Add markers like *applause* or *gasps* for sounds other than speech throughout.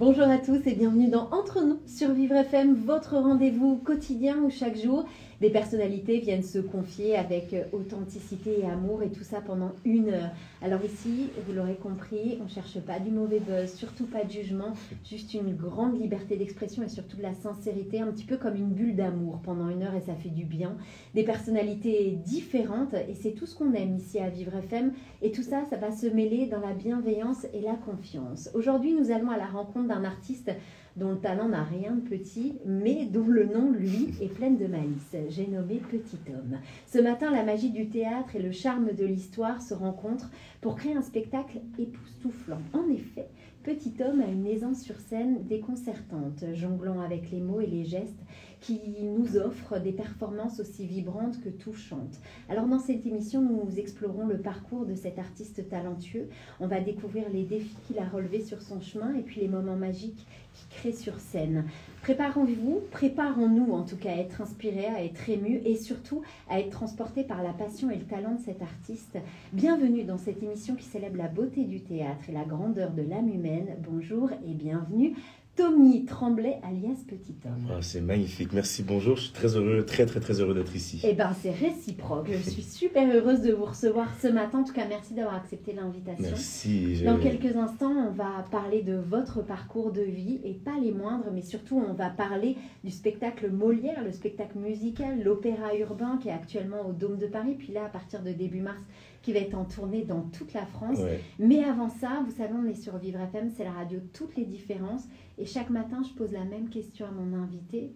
Bonjour à tous et bienvenue dans Entre nous sur Vivre FM, votre rendez-vous quotidien où chaque jour des personnalités viennent se confier avec authenticité et amour et tout ça pendant une heure. Alors ici, vous l'aurez compris, on ne cherche pas du mauvais buzz, surtout pas de jugement, juste une grande liberté d'expression et surtout de la sincérité, un petit peu comme une bulle d'amour pendant une heure et ça fait du bien. Des personnalités différentes et c'est tout ce qu'on aime ici à Vivre FM et tout ça, ça va se mêler dans la bienveillance et la confiance. Aujourd'hui, nous allons à la rencontre d'un artiste dont le talent n'a rien de petit, mais dont le nom, lui, est plein de malice. J'ai nommé Petit Homme. Ce matin, la magie du théâtre et le charme de l'histoire se rencontrent pour créer un spectacle époustouflant. En effet, Petit Homme a une aisance sur scène déconcertante, jonglant avec les mots et les gestes qui nous offre des performances aussi vibrantes que touchantes. Alors dans cette émission, nous explorons le parcours de cet artiste talentueux. On va découvrir les défis qu'il a relevés sur son chemin et puis les moments magiques qu'il crée sur scène. Préparons-vous, préparons-nous en tout cas à être inspirés, à être émus et surtout à être transportés par la passion et le talent de cet artiste. Bienvenue dans cette émission qui célèbre la beauté du théâtre et la grandeur de l'âme humaine. Bonjour et bienvenue. Tommy Tremblay, alias Petit Homme. Ah, c'est magnifique, merci, bonjour. Je suis très heureux, très très très heureux d'être ici. Eh bien, c'est réciproque. Je suis super heureuse de vous recevoir ce matin. En tout cas, merci d'avoir accepté l'invitation. Merci. Dans quelques instants, on va parler de votre parcours de vie et pas les moindres, mais surtout, on va parler du spectacle Molière, le spectacle musical, l'opéra urbain qui est actuellement au Dôme de Paris. Puis là, à partir de début mars, qui va être en tournée dans toute la France. Mais avant ça, vous savez, on est sur Vivre FM, c'est la radio Toutes les différences. Et chaque matin, je pose la même question à mon invité.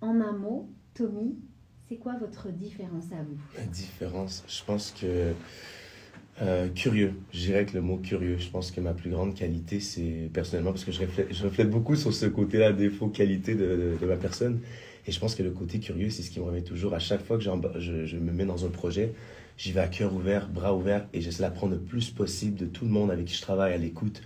En un mot, Tommy, c'est quoi votre différence à vous? La différence, je pense que euh, curieux, je dirais que le mot curieux, je pense que ma plus grande qualité, c'est personnellement, parce que je reflète, je reflète beaucoup sur ce côté-là, défaut, qualité de, de, ma personne. Et je pense que le côté curieux, c'est ce qui me remet toujours à chaque fois que je, je me mets dans un projet j'y vais à cœur ouvert, bras ouverts, et j'essaie d'apprendre le plus possible de tout le monde avec qui je travaille, à l'écoute.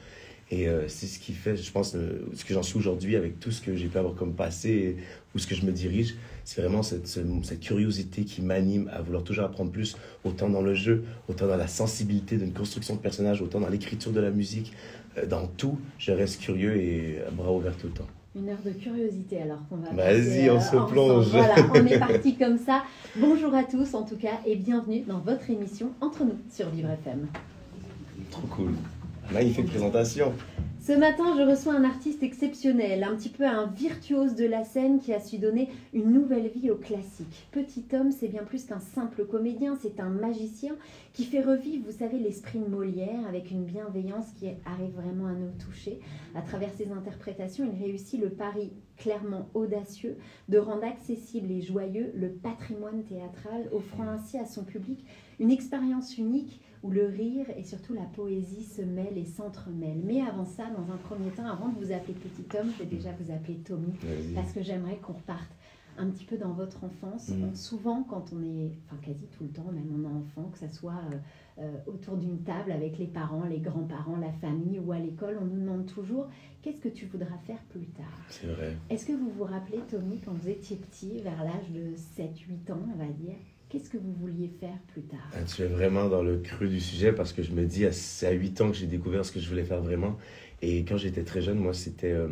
Et euh, c'est ce qui fait, je pense, ce que j'en suis aujourd'hui avec tout ce que j'ai pu avoir comme passé ou ce que je me dirige. C'est vraiment cette, cette, curiosité qui m'anime à vouloir toujours apprendre plus, autant dans le jeu, autant dans la sensibilité d'une construction de personnage, autant dans l'écriture de la musique. Euh, dans tout, je reste curieux et bras ouverts tout le temps. Une heure de curiosité alors qu'on va. Vas-y, on se plonge. Voilà, on est *laughs* parti comme ça. Bonjour à tous en tout cas et bienvenue dans votre émission Entre nous sur Vivre FM. Trop cool. Magnifique présentation. Ce matin, je reçois un artiste exceptionnel, un petit peu un virtuose de la scène qui a su donner une nouvelle vie au classique. Petit homme, c'est bien plus qu'un simple comédien, c'est un magicien qui fait revivre, vous savez, l'esprit de Molière avec une bienveillance qui arrive vraiment à nous toucher. À travers ses interprétations, il réussit le pari clairement audacieux de rendre accessible et joyeux le patrimoine théâtral, offrant ainsi à son public une expérience unique où le rire et surtout la poésie se mêlent et s'entremêlent. Mais avant ça, dans un premier temps, avant de vous appeler Petit Homme, je vais déjà vous appeler Tommy, parce que j'aimerais qu'on reparte un petit peu dans votre enfance. Mhm. souvent, quand on est, enfin quasi tout le temps, même on est enfant, que ce soit euh, euh, autour d'une table avec les parents, les grands-parents, la famille ou à l'école, on nous demande toujours qu'est-ce que tu voudras faire plus tard? C'est vrai. Est-ce que vous vous rappelez, Tommy, quand vous étiez petit, vers l'âge de 7-8 ans, on va dire, Qu'est-ce que vous vouliez faire plus tard? Ah, Tu es vraiment dans le creux du sujet parce que je me dis, c'est à 8 ans que j'ai découvert ce que je voulais faire vraiment. Et quand j'étais très jeune, moi, c'était, euh,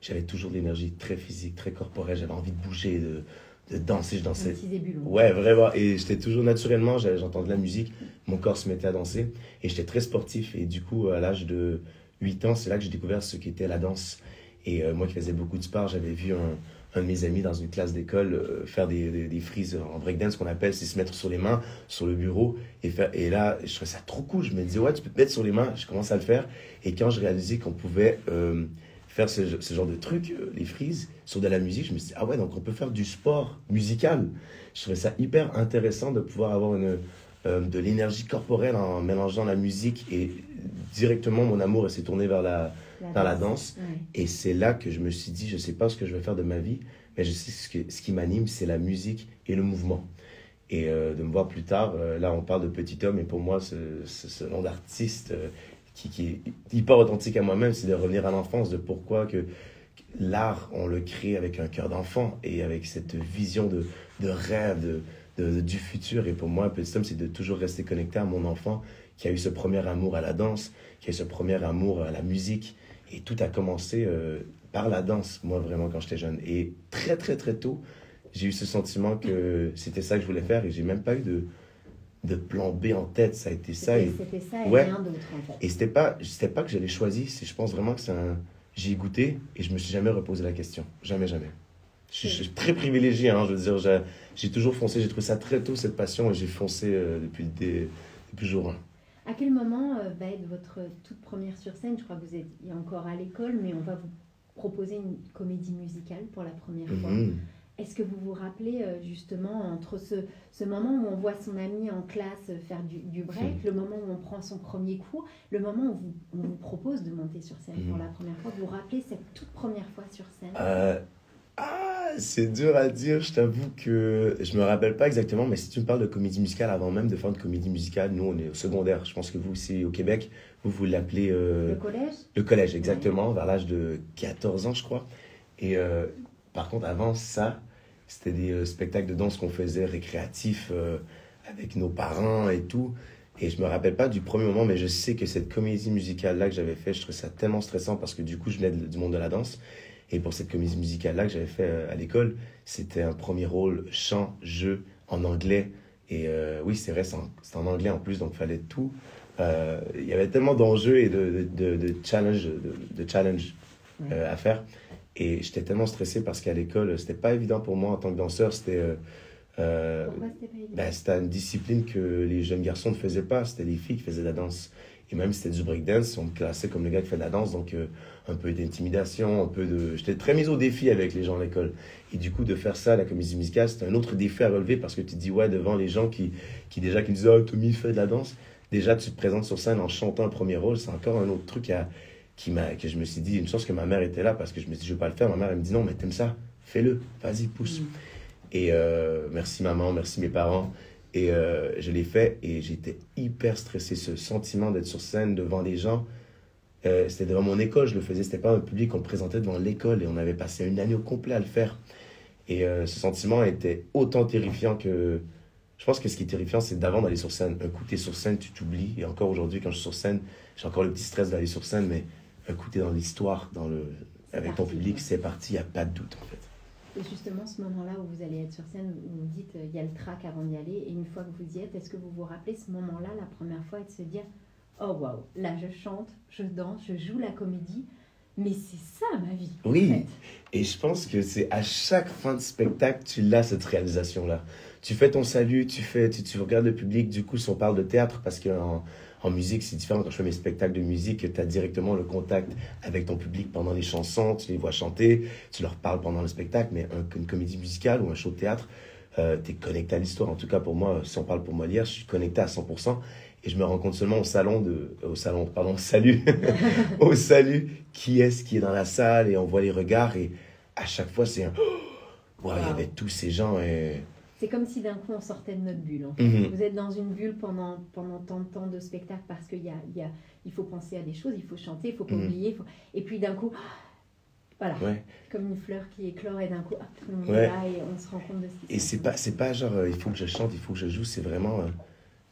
j'avais toujours de l'énergie très physique, très corporelle. J'avais envie de bouger, de, de danser. Je dansais. Un ouais, vraiment. Et j'étais toujours naturellement, j'entendais de la musique, mon corps se mettait à danser. Et j'étais très sportif. Et du coup, à l'âge de 8 ans, c'est là que j'ai découvert ce qu'était la danse. Et euh, moi qui faisais beaucoup de sport, j'avais vu un, un de mes amis dans une classe d'école euh, faire des, des, frises en breakdance, qu'on appelle, c'est se mettre sur les mains, sur le bureau. Et, faire, et là, je trouvais ça trop cool. Je me disais, ouais, tu peux te mettre sur les mains. Je commence à le faire. Et quand je réalisais qu'on pouvait euh, faire ce, ce, genre de truc, euh, les frises, sur de la musique, je me suis dit, ah ouais, donc on peut faire du sport musical. Je trouvais ça hyper intéressant de pouvoir avoir une, de l'énergie corporelle en mélangeant la musique et directement mon amour s'est tourné vers la, dans la danse. Et c'est là que je me suis dit, je ne sais pas ce que je vais faire de ma vie, mais je sais ce, que, ce qui m'anime, c'est la musique et le mouvement. Et euh, de me voir plus tard, euh, là on parle de petit homme, et pour moi, ce, ce, nom d'artiste euh, qui, qui, est hyper authentique à moi-même, c'est de revenir à l'enfance, de pourquoi que l'art, on le crée avec un cœur d'enfant et avec cette vision de, de rêve, de, du futur. Et pour moi, petit homme, c'est de toujours rester connecté à mon enfant qui a eu ce premier amour à la danse, qui a eu ce premier amour à la musique, Et tout a commencé euh, par la danse, moi, vraiment, quand j'étais jeune. Et très, très, très tôt, j'ai eu ce sentiment que c'était ça que je voulais faire et j'ai même pas eu de, de plan B en tête. Ça a été ça. Et, C'était ça et Ouais. rien d'autre en fait. et c'était pas, c'était pas que je l'ai choisi, c'est, je pense vraiment que c'est un. J'y ai goûté et je me suis jamais reposé la question. Jamais, jamais. Je suis, je suis très privilégié, hein, je veux dire, j'ai, j'ai toujours foncé, j'ai trouvé ça très tôt, cette passion, et j'ai foncé euh, depuis, des, depuis jour 1. À quel moment euh, va être votre toute première sur scène Je crois que vous êtes encore à l'école, mais on va vous proposer une comédie musicale pour la première fois. Mhm. Est-ce que vous vous rappelez euh, justement entre ce, ce moment où on voit son ami en classe faire du, du break, le moment où on prend son premier cours, le moment où vous- on vous propose de monter sur scène pour Mhm. la première fois, vous vous rappelez cette toute première fois sur scène? Euh, ah, c'est dur à dire, je t'avoue que je me rappelle pas exactement, mais si tu me parles de comédie musicale, avant même de faire une comédie musicale, nous on est au secondaire. Je pense que vous aussi au Québec, vous vous l'appelez euh, Le collège? le collège, exactement, vers l'âge de 14 ans, je crois. Et euh, par contre, avant ça, c'était des euh, spectacles de danse qu'on faisait récréatifs avec nos parents et tout. Et je me rappelle pas du premier moment, mais je sais que cette comédie musicale-là que j'avais fait, je trouvais ça tellement stressant parce que du coup, je venais du monde de la danse. Et pour cette comédie musicale-là que j'avais fait euh, à l'école, c'était un premier rôle chant, jeu, en anglais. Et euh, oui, c'est vrai, c'est en, anglais en plus, donc il fallait tout. Euh, Il y avait tellement d'enjeux et de, de, de, de challenge, de, de challenge euh, à faire. Et j'étais tellement stressé parce qu'à l'école, c'était pas évident pour moi en tant que danseur. C'était euh, euh, Pourquoi c'était pas évident? ben, c'était une discipline que les jeunes garçons ne faisaient pas. C'était les filles qui faisaient de la danse. Et même si c'était du breakdance, on me classait comme le gars qui fait de la danse. Donc, euh, un peu d'intimidation, un peu de. J'étais très mis au défi avec les gens à l'école. Et du coup, de faire ça, la comédie musicale, c'était un autre défi à relever parce que tu te dis, ouais, devant les gens qui, qui déjà qui me disent, oh, Tommy fait de la danse. Déjà, tu te présentes sur scène en chantant un premier rôle. C'est encore un autre truc à, qui m'a, que je me suis dit, une chance que ma mère était là parce que je me suis dit, je vais pas le faire. Ma mère, elle me dit, non, mais t'aimes ça, fais-le, vas-y, pousse. Mm. Et euh, merci maman, merci mes parents. Et euh, je l'ai fait et j'étais hyper stressé. Ce sentiment d'être sur scène devant des gens, euh, c'était devant mon école, je le faisais. C'était pas un public qu'on présentait devant l'école et on avait passé une année au complet à le faire. Et euh, ce sentiment était autant terrifiant que. Je pense que ce qui est terrifiant, c'est d'avant d'aller sur scène. Un coup, sur scène, tu t'oublies. Et encore aujourd'hui, quand je suis sur scène, j'ai encore le petit stress d'aller sur scène, mais un coup, dans l'histoire, dans le... Avec ton public, c'est parti, il n'y a pas de doute en fait. Et justement, ce moment-là où vous allez être sur scène, où vous dites euh, il y a le trac avant d'y aller, et une fois que vous y êtes, est-ce que vous vous rappelez ce moment-là, la première fois, et de se dire oh waouh, là je chante, je danse, je joue la comédie, mais c'est ça ma vie. en Oui. fait. Et je pense que c'est à chaque fin de spectacle, tu l'as cette réalisation-là. Tu fais ton salut, tu, fais, tu, tu regardes le public, du coup, si on parle de théâtre, parce qu'en en musique, c'est différent. Quand je fais mes spectacles de musique, tu as directement le contact avec ton public pendant les chansons, tu les vois chanter, tu leur parles pendant le spectacle, mais un- une comédie musicale ou un show de théâtre, tu es connecté à l'histoire. En tout cas, pour moi, si on parle pour Molière, je suis connecté à 100%. Et je me rends compte seulement au salon de, au salon, pardon, salut, *laughs* au salut, qui est-ce qui est dans la salle et on voit les regards et à chaque fois c'est un, wow, il y avait tous ces gens et, C'est comme si d'un coup on sortait de notre bulle. en fait. Mhm. Vous êtes dans une bulle pendant, pendant tant de temps de spectacle parce qu'il y a, y a, il faut penser à des choses, il faut chanter, il faut pas Mhm. oublier. faut- Et puis d'un coup, *gasps* voilà, ouais. comme une fleur qui éclore et d'un coup, hop, tout le monde Ouais. est là et on se rend compte de ce qui Et c'est pas, c'est pas genre, euh, il faut que je chante, il faut que je joue, c'est vraiment, euh,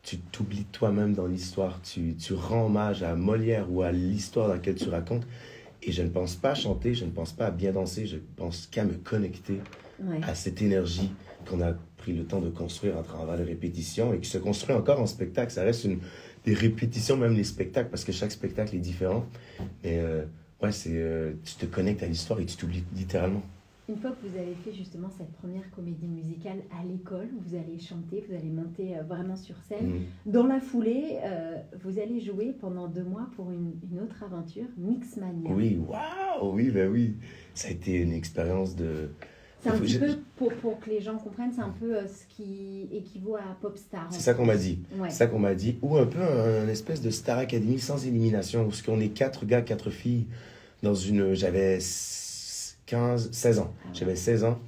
tu t'oublies toi-même dans l'histoire, tu, tu rends hommage à Molière ou à l'histoire dans laquelle tu racontes. Et je ne pense pas à chanter, je ne pense pas à bien danser, je pense qu'à me connecter Ouais. à cette énergie qu'on a pris le temps de construire à travers les répétitions et qui se construit encore en spectacle. Ça reste une, des répétitions, même les spectacles, parce que chaque spectacle est différent. Mais euh, ouais, c'est, euh, tu te connectes à l'histoire et tu t'oublies littéralement. Une fois que vous avez fait justement cette première comédie musicale à l'école, vous allez chanter, vous allez monter euh, vraiment sur scène. Mhm. Dans la foulée, euh, vous allez jouer pendant deux mois pour une, une autre aventure, Mixmania. Oui, waouh, oui, ben oui. Ça a été une expérience de. C'est un petit peu, pour, pour que les gens comprennent, c'est un peu euh, ce qui équivaut à Popstar. C'est ça qu'on m'a dit. Ouais. C'est ça qu'on m'a dit. Ou un peu un, espèce de Star Academy sans élimination, où ce qu'on est quatre gars, quatre filles dans une. J'avais 15, 16 ans. Ah ouais. J'avais 16 ans.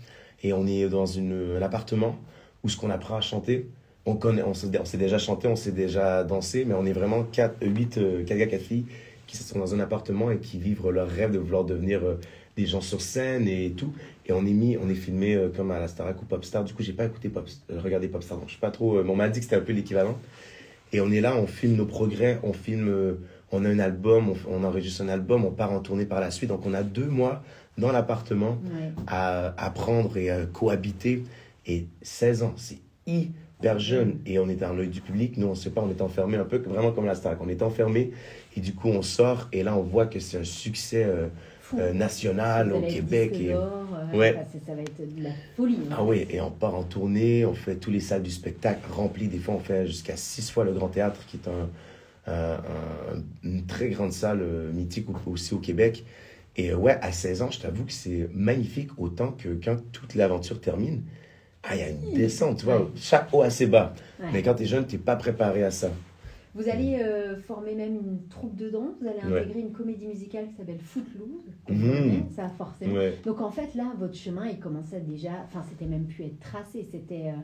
Et on est dans une, un appartement où ce qu'on apprend à chanter. On connaît, on s'est déjà chanté, on s'est déjà dansé, mais on est vraiment 4, 8, 4 gars, 4 filles qui sont dans un appartement et qui vivent leur rêve de vouloir devenir euh, des gens sur scène et tout. Et on est mis, on est filmé euh, comme à la Starac ou Popstar. Du coup, j'ai pas écouté Pop, euh, regardé Popstar, donc je sais pas trop. euh, on m'a dit que c'était un peu l'équivalent. Et on est là, on filme nos progrès, on filme, euh, on a un album, on, on, enregistre un album, on part en tournée par la suite. Donc, on a deux mois dans l'appartement à apprendre et à cohabiter. Et 16 ans, c'est hyper jeune. Et on est dans l'œil du public. Nous, on ne sait pas, on est enfermé un peu vraiment comme la star. On est enfermé et du coup, on sort et là, on voit que c'est un succès. Euh, euh, national au Québec. Et... Euh, ouais. ça va être de la folie. Hein. Ah oui, et on part en tournée, on fait tous les salles du spectacle remplies. Des fois, on fait jusqu'à six fois le Grand Théâtre, qui est un, une très grande salle euh, mythique aussi au Québec. Et ouais, à 16 ans, je t'avoue que c'est magnifique, autant que quand toute l'aventure termine, ah, il y a une descente, tu vois, chaque haut assez bas. Mais quand tu es jeune, tu n'es pas préparé à ça. Vous allez euh, former même une troupe de danse, vous allez intégrer une comédie musicale qui s'appelle Footloose, mmh. ça forcément. Donc en fait là, votre chemin, il commençait déjà, enfin c'était même pu être tracé, c'était, euh,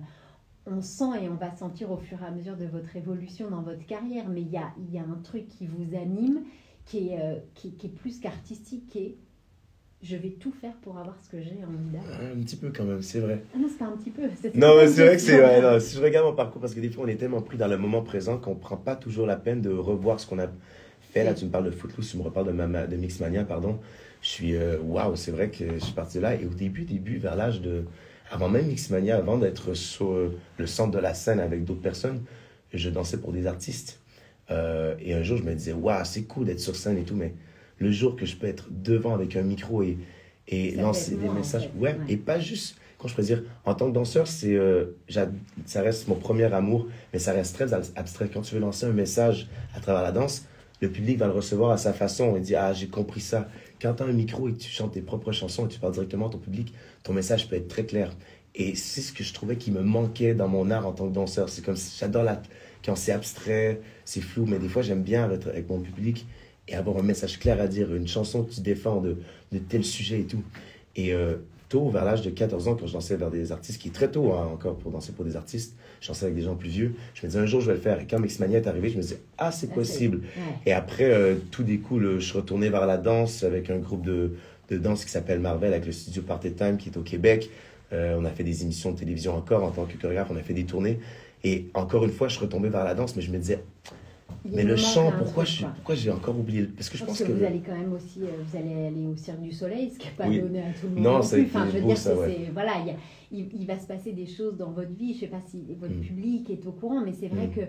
on sent et on va sentir au fur et à mesure de votre évolution dans votre carrière, mais il y a, y a un truc qui vous anime, qui est, euh, qui, qui, est plus qu'artistique, qui est je vais tout faire pour avoir ce que j'ai envie d'avoir. Un petit peu quand même, c'est vrai. Ah non, c'est pas un petit peu. Non, mais c'est vrai que c'est. *laughs* Ouais, non, si je regarde mon parcours, parce que des fois, on est tellement pris dans le moment présent qu'on prend pas toujours la peine de revoir ce qu'on a fait. Là, tu me parles de Footloose, tu me reparles de, ma, de Mixmania, pardon. Je suis. Euh, waouh, c'est vrai que je suis parti là. Et au début, début, vers l'âge de. Avant même Mixmania, avant d'être sur le centre de la scène avec d'autres personnes, je dansais pour des artistes. Euh, et un jour, je me disais, waouh, c'est cool d'être sur scène et tout, mais le jour que je peux être devant avec un micro et, et lancer des messages. Ouais, et pas juste, quand je peux dire, en tant que danseur, c'est, euh, ça reste mon premier amour, mais ça reste très abstrait. Quand tu veux lancer un message à travers la danse, le public va le recevoir à sa façon et dit Ah, j'ai compris ça. Quand tu as un micro et que tu chantes tes propres chansons et tu parles directement à ton public, ton message peut être très clair. Et c'est ce que je trouvais qui me manquait dans mon art en tant que danseur. C'est comme j'adore la, quand c'est abstrait, c'est flou, mais des fois j'aime bien être avec mon public et avoir un message clair à dire, une chanson qui défend de, de tel sujet et tout. Et euh, tôt, vers l'âge de 14 ans, quand je dansais vers des artistes, qui est très tôt hein, encore pour danser pour des artistes, je dansais avec des gens plus vieux, je me disais un jour je vais le faire. Et quand Mixmania est arrivé, je me disais, ah, c'est possible. Et après, euh, tout découle, je suis retourné vers la danse avec un groupe de, de danse qui s'appelle Marvel, avec le studio Party Time qui est au Québec. Euh, on a fait des émissions de télévision encore en tant que chorégraphe, on a fait des tournées. Et encore une fois, je retombé vers la danse, mais je me disais, mais le chant, pourquoi, je, pourquoi j'ai encore oublié Parce que je pense, que, vous allez quand même aussi, euh, vous allez aller au Cirque du Soleil, ce qui n'est pas donné à tout le monde. Non, c'est enfin, je veux dire, ça, voilà, il, il, va se passer des choses dans votre vie. Je ne sais pas si votre mm. public est au courant, mais c'est vrai mm. que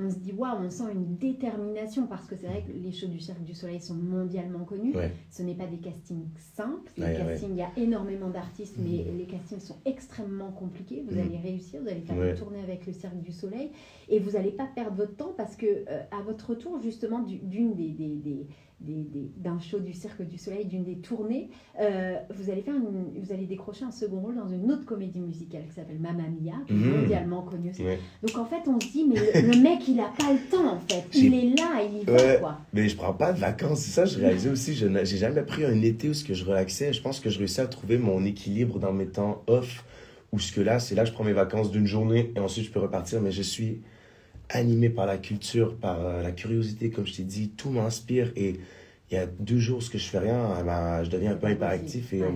on se dit waouh, on sent une détermination parce que c'est vrai que les shows du Cirque du Soleil sont mondialement connus. Ce n'est pas des castings simples. Les castings, il y a énormément d'artistes, mais mm. les castings sont extrêmement compliqués. Vous allez réussir, vous allez faire une tournée avec le Cirque du Soleil et vous n'allez pas perdre votre temps parce que euh, à votre retour justement d'une des, des, des d'un show du Cirque du Soleil, d'une des tournées, euh, vous, allez faire vous allez décrocher un second rôle dans une autre comédie musicale qui s'appelle Mamma Mia, qui est mmh. mondialement connue Donc en fait, on se dit, mais le, mec, il n'a pas le temps en fait. Il est là, il y va quoi. Mais je prends pas de vacances, c'est ça, je réalisais aussi. Je n'ai jamais pris un été où ce que je relaxais. Je pense que je réussis à trouver mon équilibre dans mes temps off, où ce que là, c'est là, je prends mes vacances d'une journée et ensuite je peux repartir, mais je suis animé par la culture, par euh, la curiosité, comme je t'ai dit, tout m'inspire. Et il y a deux jours, ce que je fais rien, eh ben, je deviens un peu hyperactif. Et, euh,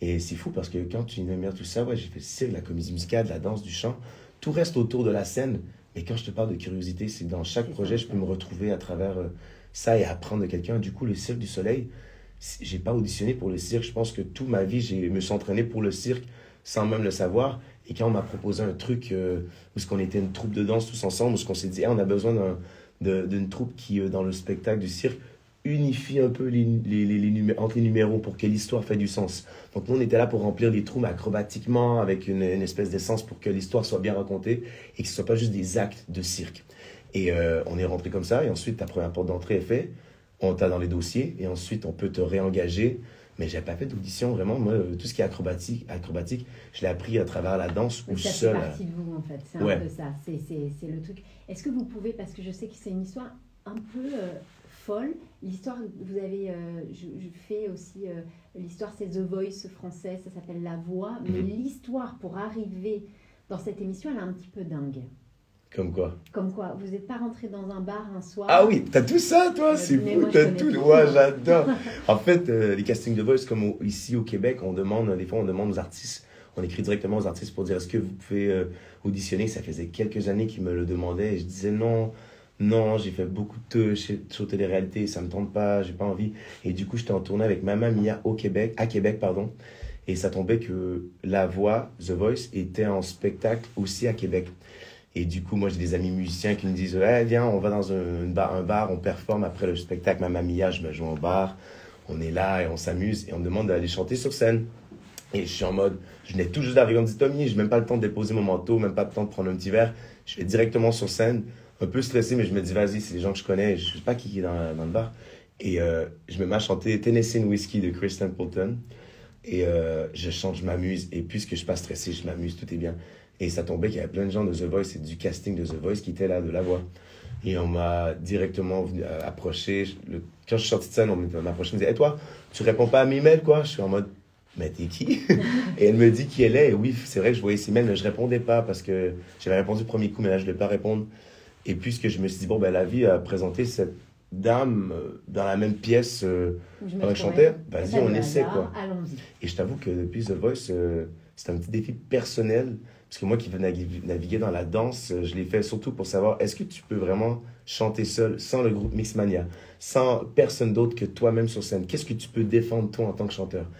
et c'est fou parce que quand tu bien tout ça, ouais, j'ai fait le cirque, la comédie musicale, la danse, du chant, tout reste autour de la scène. Mais quand je te parle de curiosité, c'est dans chaque projet, je peux me retrouver à travers euh, ça et apprendre de quelqu'un. Du coup, le Cirque du Soleil, j'ai pas auditionné pour le cirque. Je pense que toute ma vie, je me suis entraîné pour le cirque sans même le savoir. Et quand on m'a proposé un truc euh, où ce qu'on était une troupe de danse tous ensemble, où ce qu'on s'est dit, on a besoin d'une troupe qui, euh, dans le spectacle du cirque, unifie un peu les, les, les, entre les numéros pour que l'histoire fait du sens. Donc nous, on était là pour remplir les trous acrobatiquement, avec une, espèce d'essence pour que l'histoire soit bien racontée et que ce soit pas juste des actes de cirque. Et euh, on est rentré comme ça, et ensuite ta première porte d'entrée est faite, on t'a dans les dossiers, et ensuite on peut te réengager mais j'ai pas fait d'audition vraiment. Moi, tout ce qui est acrobatique, acrobatique je l'ai appris à travers la danse ou seul. C'est de vous en fait. C'est un peu ça. C'est le truc. Est-ce que vous pouvez, parce que je sais que c'est une histoire un peu euh, folle. L'histoire, vous avez, euh, je, fais aussi euh, l'histoire, c'est The Voice français. Ça s'appelle La Voix. Mais mhm. l'histoire pour arriver dans cette émission, elle est un petit peu dingue. Comme quoi Comme quoi Vous n'êtes pas rentré dans un bar un soir Ah oui, t'as tout ça, toi C'est fou, t'as tout. Moi, j'adore. en fait, euh, les castings de voice, comme ici au Québec, on demande, des fois, on demande aux artistes, on écrit directement aux artistes pour dire est-ce que vous pouvez euh, auditionner? Ça faisait quelques années qu'ils me le demandaient et je disais non, non, j'ai fait beaucoup de shows télé-réalité, ça me tente pas, j'ai pas envie. Et du coup, j'étais en tournée avec Mamma Mia au Québec, à Québec, pardon. Et ça tombait que La Voix, The Voice, était en spectacle aussi à Québec. Et du coup, moi, j'ai des amis musiciens qui me disent hey, Viens, on va dans un, bar, on performe après le spectacle. Mamma Mia, je me joue au bar. On est là et on s'amuse et on me demande d'aller chanter sur scène. Et je suis en mode, je venais tout juste d'arriver, on me dit Tommy, je n'ai même pas le temps de déposer mon manteau, même pas le temps de prendre un petit verre. Je vais directement sur scène, un peu stressé, mais je me dis Vas-y, c'est des gens que je connais, je sais pas qui est dans, dans le bar. Et euh, je me mets à chanter Tennessee Whiskey de Chris Templeton. Et euh, je chante, je m'amuse. Et puisque je suis pas stressé, je m'amuse, tout est bien. Et ça tombait qu'il y avait plein de gens de The Voice et du casting de The Voice qui étaient là, de la voix. Et on m'a directement euh, approché. Le, quand je suis sorti de scène, on m'a approché, on me disait Et toi, tu réponds pas à mes mails, quoi? Je suis en mode Mais t'es qui? *laughs* Et elle me dit qui elle est. Et oui, c'est vrai que je voyais ses mails, mais je répondais pas parce que j'avais répondu le premier coup, mais là, je ne devais pas répondre. Et puisque je me suis dit Bon, ben, la vie a présenté cette dame euh, dans la même pièce euh, un chanteur, vas-y, on essaie quoi. Et je t'avoue que depuis The Voice, euh, c'est un petit défi personnel. Parce que moi qui veux naviguer dans la danse, euh, je l'ai fait surtout pour savoir est-ce que tu peux vraiment chanter seul, sans le groupe Mixmania, sans personne d'autre que toi-même sur scène? Qu'est-ce que tu peux défendre toi en tant que chanteur?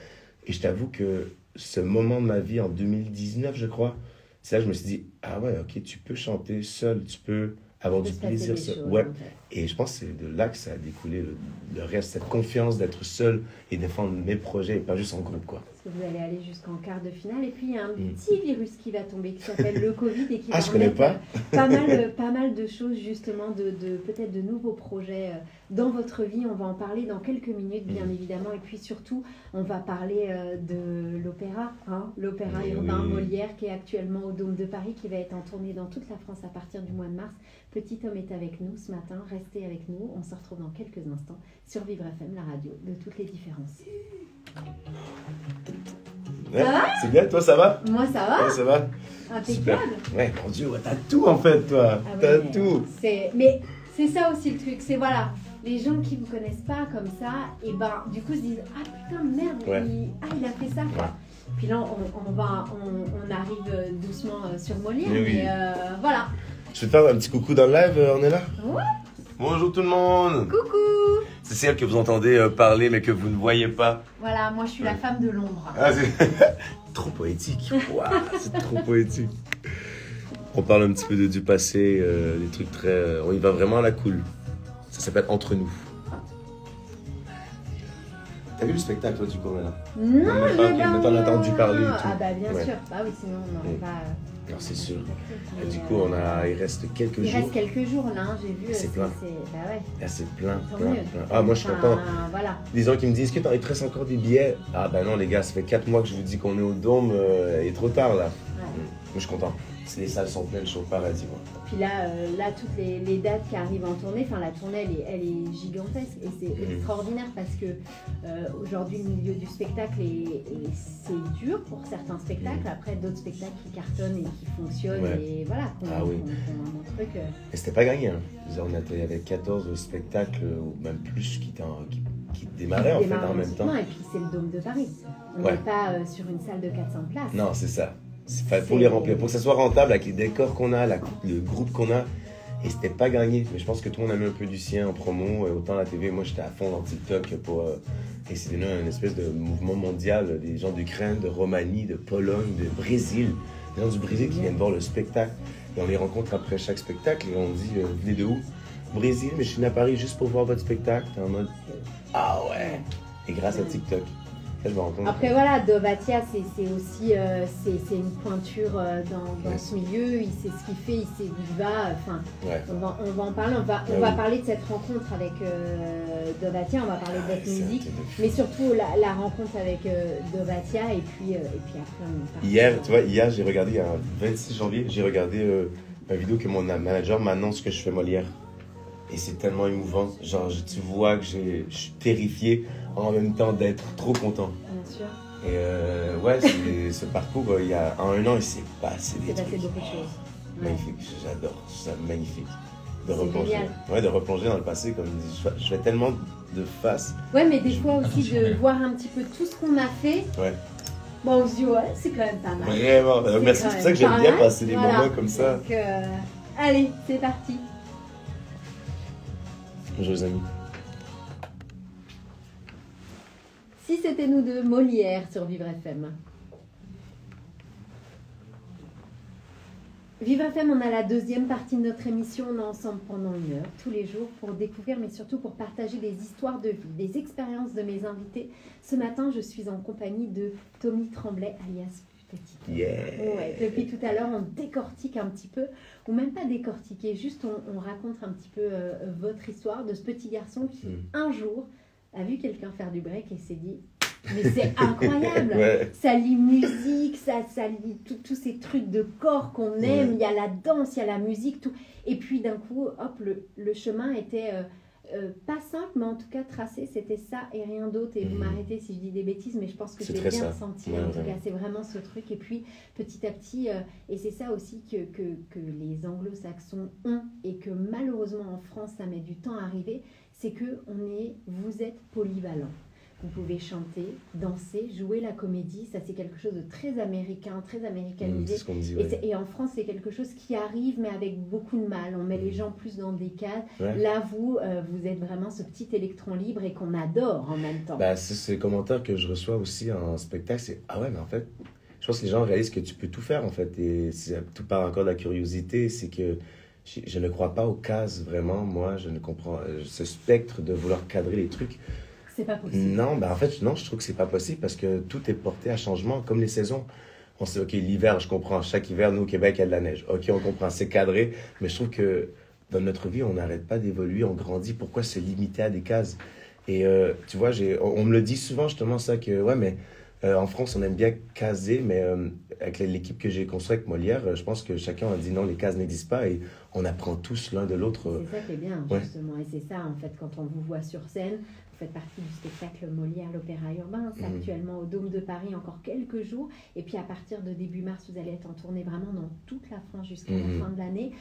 Et je t'avoue que ce moment de ma vie en 2019, je crois, c'est là que je me suis dit ah ouais, ok, tu peux chanter seul, tu peux avoir du plaisir. Seul. Ouais. Et je pense que c'est de là que ça a découlé le, reste, cette confiance d'être seul et défendre mes projets et pas juste en groupe. Quoi. Parce que vous allez aller jusqu'en quart de finale. Et puis il y a un mm. petit virus qui va tomber qui s'appelle le Covid et qui *laughs* ah, va je connais pas. *laughs* pas, mal, pas mal de choses justement, de, de peut-être de nouveaux projets euh, dans votre vie. On va en parler dans quelques minutes, bien mm. évidemment. Et puis surtout, on va parler euh, de l'opéra, hein, l'opéra urbain Molière qui est actuellement au Dôme de Paris, qui va être en tournée dans toute la France à partir du mois de mars. Petit homme est avec nous ce matin. Restez avec nous. On se retrouve dans quelques instants sur Vivre FM, la radio de toutes les différences. c'est bien, toi ça va Moi ça va. ça va Impeccable. Ouais, mon Dieu, t'as tout en fait, toi. Ah t'as tout. Mais c'est ça aussi le truc, c'est voilà, les gens qui vous connaissent pas comme ça, et ben du coup se disent ah putain merde, il, ah, il a fait ça quoi. Puis là on, va, on, arrive doucement euh, sur Molière, mais, euh, voilà. Je vais te faire un petit coucou dans le live, euh, on est là? Ouais. Bonjour tout le monde Coucou C'est celle que vous entendez euh, parler mais que vous ne voyez pas. Voilà, moi je suis la femme de l'ombre. Ah, *laughs* trop poétique. c'est trop poétique. On parle un petit peu de, du passé, euh, des trucs très... on y va vraiment à la cool. Ça s'appelle Entre nous. T'as vu le spectacle toi du coup là? Non, je n'ai pas. On entendu parler Ah bah bien sûr. Bah oui, sinon on n'aurait pas... Alors c'est sûr. Et du coup, on a, il reste quelques jours. Il reste quelques jours là, hein, j'ai vu. C'est plein. Bah ouais. Ah, c'est plein, plein, plein, Ah, moi je suis content. Voilà. Les gens qui me disent, est-ce que t'en reste encore des billets? Ah bah non les gars, ça fait 4 mois que je vous dis qu'on est au Dôme, euh, il est trop tard là. Ouais. Moi je suis content les salles sont pleines, je suis au paradis. Puis là, euh, là toutes les, dates qui arrivent en tournée, enfin la tournée elle est, elle est gigantesque et c'est mhm. extraordinaire parce que euh, aujourd'hui le milieu du spectacle est, c'est dur pour certains spectacles. Mhm. Après d'autres spectacles qui cartonnent et qui fonctionnent et voilà, qu'on ah, oui. truc. Euh. Et c'était pas gagné. Hein. On y avait 14 spectacles ou même plus qui, qui, qui démarraient en fait en même temps. et puis c'est le Dôme de Paris. On n'est pas sur une salle de 400 places. Non, c'est ça. Faut les remplir. Pour que ça soit rentable avec les décors qu'on a, le groupe qu'on a. Et c'était pas gagné. Mais je pense que tout le monde a mis un peu du sien en promo. Autant la TV, moi j'étais à fond dans TikTok pour euh, essayer de une espèce de mouvement mondial. Des gens d'Ukraine, de Roumanie, de Pologne, de Brésil. Des gens du Brésil qui viennent voir le spectacle. Et on les rencontre après chaque spectacle et on dit euh, venez de où? Brésil, mais je suis venu à Paris juste pour voir votre spectacle. en mode Ah ouais Et grâce à TikTok. Après voilà, Dovatia, c'est aussi euh, c'est une pointure euh, dans, ce milieu, il sait ce qu'il fait, il sait où il va. Enfin, on, va, on, va, en parler, on va, on va parler de cette rencontre avec euh, Dovatia, on va parler de votre musique, mais surtout la, rencontre avec Dovatia et puis, et puis après on Hier, tu vois, hier j'ai regardé, un 26 janvier, j'ai regardé ma vidéo que mon manager m'annonce que je fais Molière. Et c'est tellement émouvant. Genre, tu vois que je suis terrifié en même temps d'être trop content. Bien sûr. Et euh, ouais, *laughs* ce parcours, il y a en un an, il s'est passé des trucs. beaucoup de choses. Magnifique, j'adore, c'est magnifique. De replonger, ouais, de replonger dans le passé, comme je fais tellement de face. Ouais, mais des fois aussi de voir un petit peu tout ce qu'on a fait. Ouais. Bon, on se dit, ouais, c'est quand même pas mal. Vraiment, merci, c'est pour ça que j'aime bien passer des moments comme ça. Donc, euh, allez, c'est parti. Bonjour les amis. Si c'était nous deux, Molière sur Vivre FM. Vivre FM, on a la deuxième partie de notre émission. On est ensemble pendant une heure, tous les jours, pour découvrir, mais surtout pour partager des histoires de vie, des expériences de mes invités. Ce matin, je suis en compagnie de Tommy Tremblay, alias Petit. Yeah. Ouais, depuis tout à l'heure, on décortique un petit peu, ou même pas décortiquer, juste on, on raconte un petit peu euh, votre histoire de ce petit garçon qui, Mm. un jour, a vu quelqu'un faire du break et s'est dit Mais c'est *laughs* incroyable Ouais. Ça lie musique, ça, ça lie tous ces trucs de corps qu'on aime, Ouais. il y a la danse, il y a la musique, tout. Et puis d'un coup, hop, le, le chemin était. euh, euh, pas simple, mais en tout cas tracé, c'était ça et rien d'autre. Et vous Mhm. m'arrêtez si je dis des bêtises, mais je pense que C'est bien ça. Ouais, en tout cas, c'est vraiment ce truc. Et puis petit à petit, euh, et c'est ça aussi que, que, que les anglo-saxons ont et que malheureusement en France ça met du temps à arriver, c'est que on est, vous êtes polyvalent. Vous pouvez chanter, danser, jouer la comédie, ça c'est quelque chose de très américain, très Mm, américanisé. ce qu'on me dit. Et, Ouais. et en France, c'est quelque chose qui arrive, mais avec beaucoup de mal. On met les gens plus dans des cases. Ouais. Là, vous, euh, vous êtes vraiment ce petit électron libre et qu'on adore en même temps. Bah, c'est ces commentaires que je reçois aussi en spectacle, c'est ah ouais, mais en fait, je pense que les gens réalisent que tu peux tout faire en fait. Et tout part encore de la curiosité, c'est que je, je ne crois pas aux cases vraiment. Moi, je ne comprends euh, ce spectre de vouloir cadrer les trucs. C'est pas possible. Non, bah en fait, non, je trouve que c'est pas possible parce que tout est porté à changement, comme les saisons. On sait, ok, l'hiver, je comprends. Chaque hiver, nous, au Québec, il y a de la neige. Ok, on comprend, c'est cadré. Mais je trouve que dans notre vie, on n'arrête pas d'évoluer, on grandit. Pourquoi se limiter à des cases? Et euh, tu vois, j'ai, on, on me le dit souvent, justement, ça, que, ouais, mais euh, en France, on aime bien caser, mais euh, avec l'équipe que j'ai construite avec Molière, je pense que chacun a dit non, les cases n'existent pas et on apprend tous l'un de l'autre. C'est ça qui est bien, Ouais. justement. Et c'est ça, en fait, quand on vous voit sur scène, vous faites partie du spectacle Molière, l'Opéra Urbain. C'est Mhm. actuellement au Dôme de Paris encore quelques jours. Et puis à partir de début mars, vous allez être en tournée vraiment dans toute la France jusqu'à Mhm. la fin de l'année.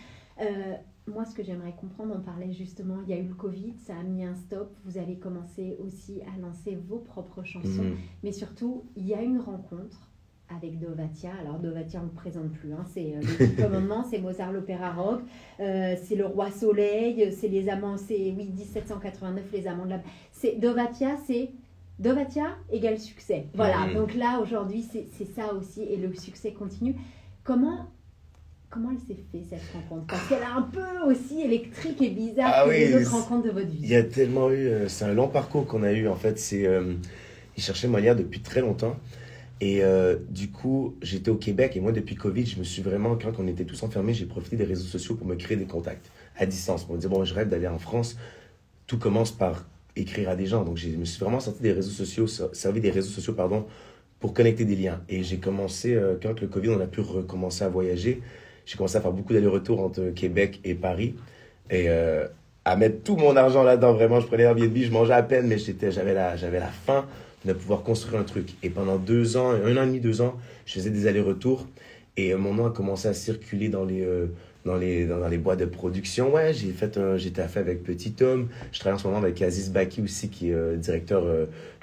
Euh, moi, ce que j'aimerais comprendre, on parlait justement, il y a eu le Covid, ça a mis un stop. Vous allez commencer aussi à lancer vos propres chansons. mhm. Mais surtout, il y a une rencontre avec Dovatia. Alors Dovatia, on ne le présente plus. hein. C'est euh, les *laughs* Dix commandements, c'est Mozart l'opéra rock, euh, c'est le roi soleil, c'est les amants, c'est oui 1789 les amants de la. C'est Dovatia, c'est Dovatia égale succès. Voilà. Mhm. Donc là aujourd'hui, c'est ça aussi et le succès continue. Comment Comment elle s'est fait cette rencontre? Parce qu'elle est un peu aussi électrique et bizarre Ah que oui, les autres rencontres de votre Il vie. y a tellement eu, euh, c'est un long parcours qu'on a eu en fait. C'est, euh, il cherchait Molière depuis très longtemps. Et euh, du coup, j'étais au Québec et moi, depuis Covid, je me suis vraiment, quand on était tous enfermés, j'ai profité des réseaux sociaux pour me créer des contacts à distance. Pour me dire, bon, je rêve d'aller en France. Tout commence par écrire à des gens. Donc, je me suis vraiment sorti des réseaux sociaux, ser- servi des réseaux sociaux, pardon, pour connecter des liens. Et j'ai commencé, euh, quand le Covid, on a pu recommencer à voyager, j'ai commencé à faire beaucoup d'allers-retours entre Québec et Paris. Et euh, à mettre tout mon argent là-dedans, vraiment, je prenais Airbnb, je mangeais à peine, mais j'avais la, j'avais la faim de pouvoir construire un truc. Et pendant deux ans, un an et demi, deux ans, je faisais des allers-retours. Et euh, mon nom a commencé à circuler dans les, euh, dans les, dans, les de production. Ouais, j'ai fait un, j'étais à fait avec Petit Homme. Je travaille en ce moment avec Aziz Baki aussi, qui est euh, directeur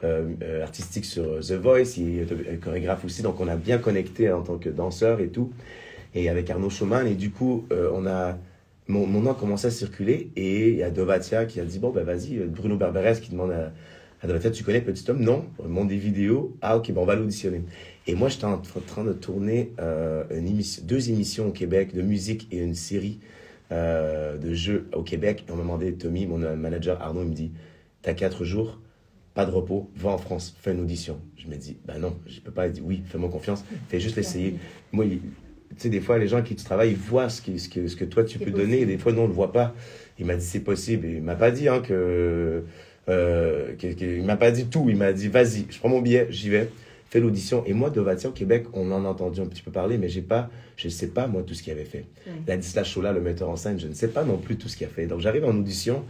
euh, artistique sur The Voice. Il est chorégraphe aussi, donc on a bien connecté en tant que danseur et tout. Et avec Arnaud Schumann. Et du coup, on a, mon, nom a commencé à circuler. Et il y a Dovatia qui a dit, bon, ben vas-y, Bruno Barberes qui demande à, Dovatia, tu connais Petit Homme? Non. On monte des vidéos. Ah, ok, ben on va l'auditionner. Et moi, j'étais en tra- train de tourner euh, une émission, deux émissions au Québec de musique et une série euh, de jeux au Québec. Et on m'a demandé, Tommy, mon euh, manager Arnaud, il me dit T'as quatre jours, pas de repos, va en France, fais une audition. Je me dis Bah non, je peux pas. Il dit Oui, fais-moi confiance, fais juste essayer. Moi, il- tu sais, des fois, les gens qui tu travailles, ils voient ce, qui, ce, que, ce que toi tu peux donner, et des fois, non, on ne le voit pas. Il m'a dit C'est possible. Et il m'a pas dit hein, que. Euh, que- il m'a pas dit tout. Il m'a dit Vas-y, je prends mon billet, j'y vais fait l'audition. Et moi, Dovatia au Québec, on en a entendu un petit peu parler, mais j'ai pas, je ne sais pas, moi, tout ce qu'il avait fait. Ouais. Ladislas Chola, le metteur en scène, je ne sais pas non plus tout ce qu'il a fait. Donc, j'arrive en audition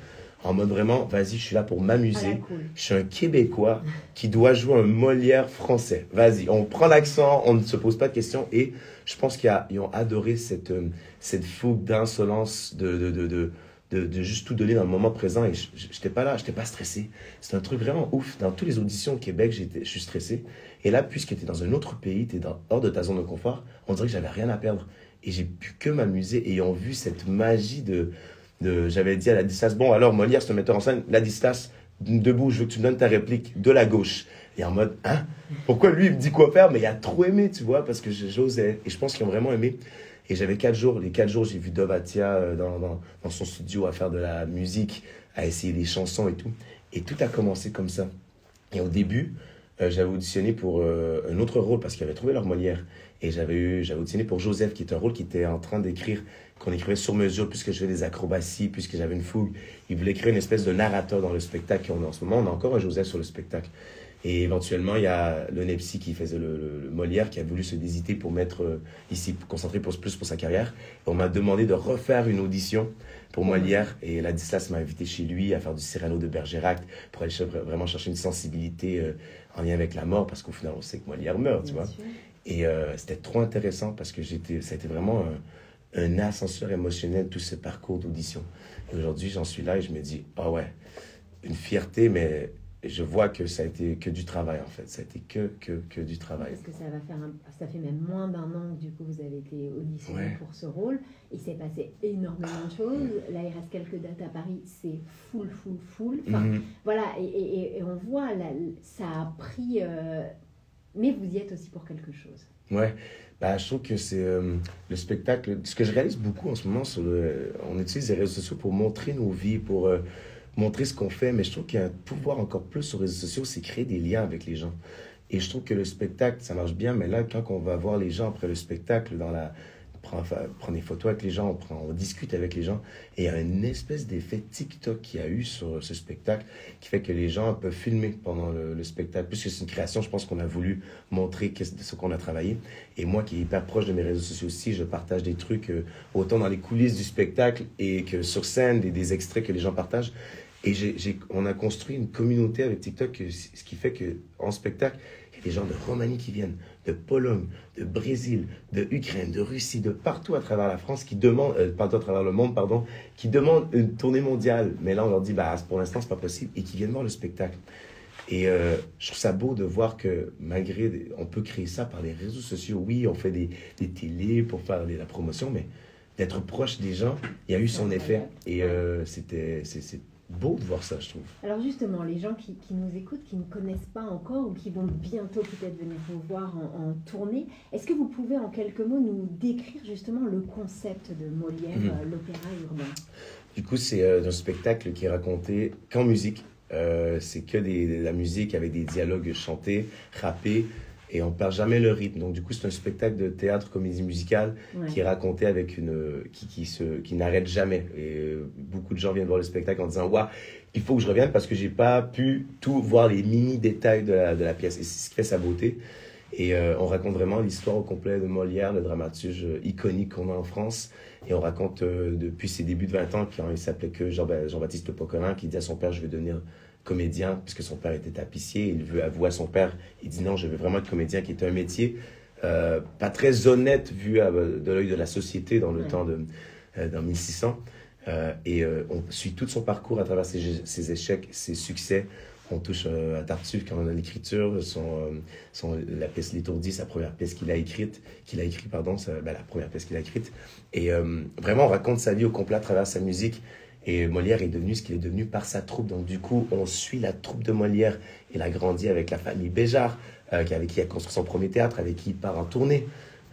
en mode vraiment, vas-y, je suis là pour Ah, m'amuser. cool. Je suis un Québécois qui doit jouer un Molière français. Vas-y, on prend l'accent, on ne se pose pas de questions. Et je pense qu'ils ont adoré cette, euh, cette fougue d'insolence, de, de, de, de, de, de juste tout donner dans le moment présent. Et je n'étais pas là, je n'étais pas stressé. C'est un truc vraiment ouf. Dans toutes les auditions au Québec, j'étais, je suis stressé. Et là, puisque tu es dans un autre pays, tu es hors de ta zone de confort, on dirait que j'avais rien à perdre. Et j'ai pu que m'amuser. Ont vu cette magie de, de j'avais dit à Ladislas, bon, alors Molière, c'est un metteur en scène, Ladislas, debout, je veux que tu me donnes ta réplique de la gauche. Et en mode, hein? Pourquoi lui, il me dit quoi faire? Mais il a trop aimé, tu vois, parce que j'osais. Et je pense qu'ils ont vraiment aimé. Et j'avais quatre jours. Les quatre jours, j'ai vu Dovatia euh, dans, dans, son studio à faire de la musique, à essayer des chansons et tout. Et tout a commencé comme ça. Et au début, euh, j'avais auditionné pour euh, un autre rôle parce qu'ils avaient trouvé leur Molière. Et j'avais eu, j'avais auditionné pour Joseph, qui est un rôle qui était en train d'écrire, qu'on écrivait sur mesure, puisque je faisais des acrobaties, puisque j'avais une fougue. Il voulait créer une espèce de narrateur dans le spectacle qu'on en ce moment. On a encore un Joseph sur le spectacle. Et éventuellement, il y a le Nepsi qui faisait le, Molière, qui a voulu se désiter pour mettre euh, ici, pour concentrer plus pour sa carrière. on m'a demandé de refaire une audition pour Molière. Et Ladislas m'a invité chez lui à faire du Cyrano de Bergerac pour aller vraiment chercher une sensibilité euh, en lien avec la mort, parce qu'au final, on sait que Molière meurt, tu vois. Et euh, c'était trop intéressant parce que j'étais, ça a été vraiment un, un ascenseur émotionnel, tout ce parcours d'audition. Et aujourd'hui, j'en suis là et je me dis, ah ouais, une fierté, mais je vois que ça a été que du travail en fait. Ça a été que, que, que du travail. Parce que ça va faire ça fait même moins d'un an que du coup vous avez été auditionné pour ce rôle. Il s'est passé énormément de choses. Là il reste quelques dates à Paris, c'est full, full, full. Enfin, mhm. Voilà, et, et, et, on voit, là, ça a pris. Euh, mais vous y êtes aussi pour quelque chose. Ouais. Bah, je trouve que c'est euh, le spectacle. Ce que je réalise beaucoup en ce moment, le, on utilise les réseaux sociaux pour montrer nos vies, pour. Euh, montrer ce qu'on fait, mais je trouve qu'il y a un pouvoir encore plus sur les réseaux sociaux, c'est créer des liens avec les gens. Et je trouve que le spectacle, ça marche bien, mais là, quand on va voir les gens après le spectacle, dans la, prend, prend des photos avec les gens, on, discute avec les gens, et il y a une espèce d'effet TikTok qui a eu sur ce spectacle, qui fait que les gens peuvent filmer pendant le, spectacle. Puisque c'est une création, je pense qu'on a voulu montrer ce qu'on a travaillé. Et moi, qui est hyper proche de mes réseaux sociaux aussi, je partage des trucs euh, autant dans les coulisses du spectacle et que sur scène, des, des extraits que les gens partagent. Et on a construit une communauté avec TikTok, ce qui fait qu'en spectacle, il y a des gens de Roumanie qui viennent, de Pologne, de Brésil, de Ukraine, de Russie, de partout à travers la France, qui demandent, euh, partout à travers le monde, pardon, qui demandent une tournée mondiale. Mais là, on leur dit, bah, pour l'instant, c'est pas possible, et qui viennent voir le spectacle. Et euh, je trouve ça beau de voir que malgré, on peut créer ça par les réseaux sociaux. Oui, on fait des, des télés pour faire la promotion, mais d'être proche des gens, il y a eu son effet. Et euh, c'était, c'est, beau de voir ça, je trouve. Alors justement, les gens qui, qui, nous écoutent, qui ne connaissent pas encore ou qui vont bientôt peut-être venir vous voir en, tournée, est-ce que vous pouvez en quelques mots nous décrire justement le concept de Molière, mhm. euh, l'opéra urbain? Du coup, c'est euh, un spectacle qui est raconté qu'en musique. Euh, c'est que de la musique avec des dialogues chantés, rappés, et on perd jamais le rythme. Donc du coup, c'est un spectacle de théâtre comédie musicale qui est raconté avec une qui qui se qui n'arrête jamais. Et euh, beaucoup de gens viennent voir le spectacle en disant waouh, il faut que je revienne parce que j'ai pas pu tout voir les mini détails de la, de la pièce. Et c'est ce qui fait sa beauté. Et euh, on raconte vraiment l'histoire au complet de Molière, le dramaturge iconique qu'on a en France. Et on raconte euh, depuis ses débuts de 20 ans, quand il s'appelait que Jean-Baptiste Jean Poquelin, qui dit à son père, je vais devenir comédien, puisque son père était tapissier. Il veut avouer à son père, il dit non, je veux vraiment être comédien, qui était un métier euh, pas très honnête vu de l'œil de la société dans le temps de euh, dans 1600. Euh, et on suit tout son parcours à travers ses, échecs, ses succès. On touche à Tartuffe quand on a l'écriture, son, son, la pièce L'étourdi, sa première pièce qu'il a écrite, qu'il a écrit, pardon, ben, la première pièce qu'il a écrite. Et vraiment, on raconte sa vie au complet à travers sa musique. Et Molière est devenu ce qu'il est devenu par sa troupe. Donc du coup, on suit la troupe de Molière. Il a grandi avec la famille Béjart, euh, avec qui il a construit son premier théâtre, avec qui il part en tournée.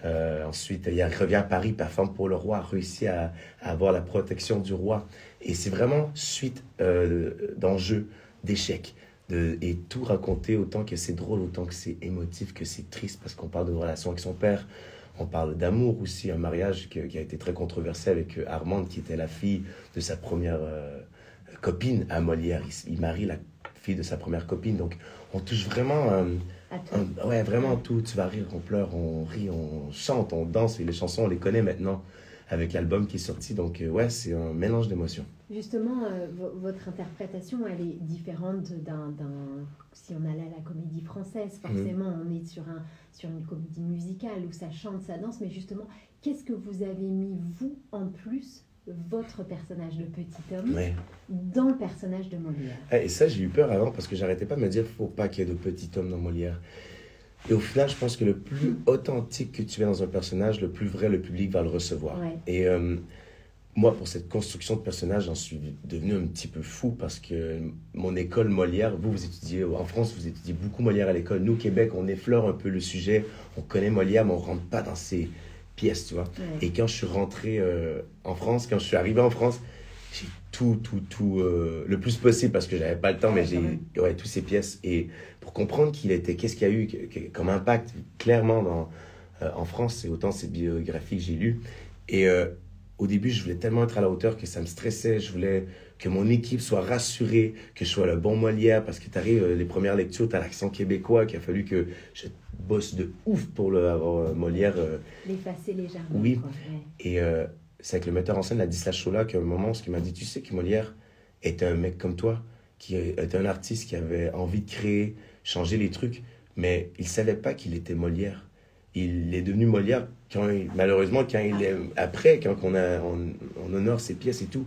Euh, ensuite, il revient à Paris, performe pour le roi, réussit à, avoir la protection du roi. Et c'est vraiment suite euh, d'enjeux, d'échecs. Et tout raconter autant que c'est drôle, autant que c'est émotif, que c'est triste, parce qu'on parle de relation avec son père, on parle d'amour aussi, un mariage qui, a été très controversé avec euh, Armande, qui était la fille de sa première euh, copine à Molière. Il, marie la fille de sa première copine. Donc, on touche vraiment. Euh, ouais, vraiment tout. Tu vas rire, on pleure, on rit, on chante, on danse. Et les chansons, on les connaît maintenant avec l'album qui est sorti. Donc, ouais, c'est un mélange d'émotions. Justement, votre interprétation, elle est différente d'un. Si on allait à la comédie française, mhm. forcément, on est sur un sur une comédie musicale où ça chante, ça danse, mais justement, qu'est-ce que vous avez mis, vous, en plus, votre personnage de petit homme, dans le personnage de Molière? Eh, Et ça, j'ai eu peur avant parce que j'arrêtais pas de me dire, faut pas qu'il y ait de petit homme dans Molière. Et au final, je pense que le plus *laughs* authentique que tu es dans un personnage, le plus vrai le public va le recevoir. Et euh, moi, pour cette construction de personnage, j'en suis devenu un petit peu fou parce que mon école Molière, vous, vous étudiez, en France, vous étudiez beaucoup Molière à l'école. Nous, au Québec, on effleure un peu le sujet, on connaît Molière, mais on rentre pas dans ces pièces, tu vois. Et quand je suis rentré euh, en France, quand je suis arrivé en France, j'ai tout, tout, tout, euh, le plus possible parce que j'avais pas le temps, mais j'ai, ouais, toutes ces pièces. Et pour comprendre qu'il était, qu'est-ce qu'il y a eu comme impact, clairement, dans, euh, en France, c'est autant ces biographies que j'ai lues. Et au début, je voulais tellement être à la hauteur que ça me stressait. Je voulais que mon équipe soit rassurée, que je sois le bon Molière, parce que tu arrives, euh, les premières lectures, tu as l'accent québécois, qu'il a fallu que je bosse de ouf pour le, avoir euh, Molière. Euh, L'effacer légèrement. Oui. Et c'est avec le metteur en scène, la Chola, qu'à un moment, ce qui m'a dit, tu sais que Molière est un mec comme toi, qui est un artiste qui avait envie de créer, changer les trucs, mais il savait pas qu'il était Molière il est devenu Molière quand malheureusement quand il est après quand on a on, honore ses pièces et tout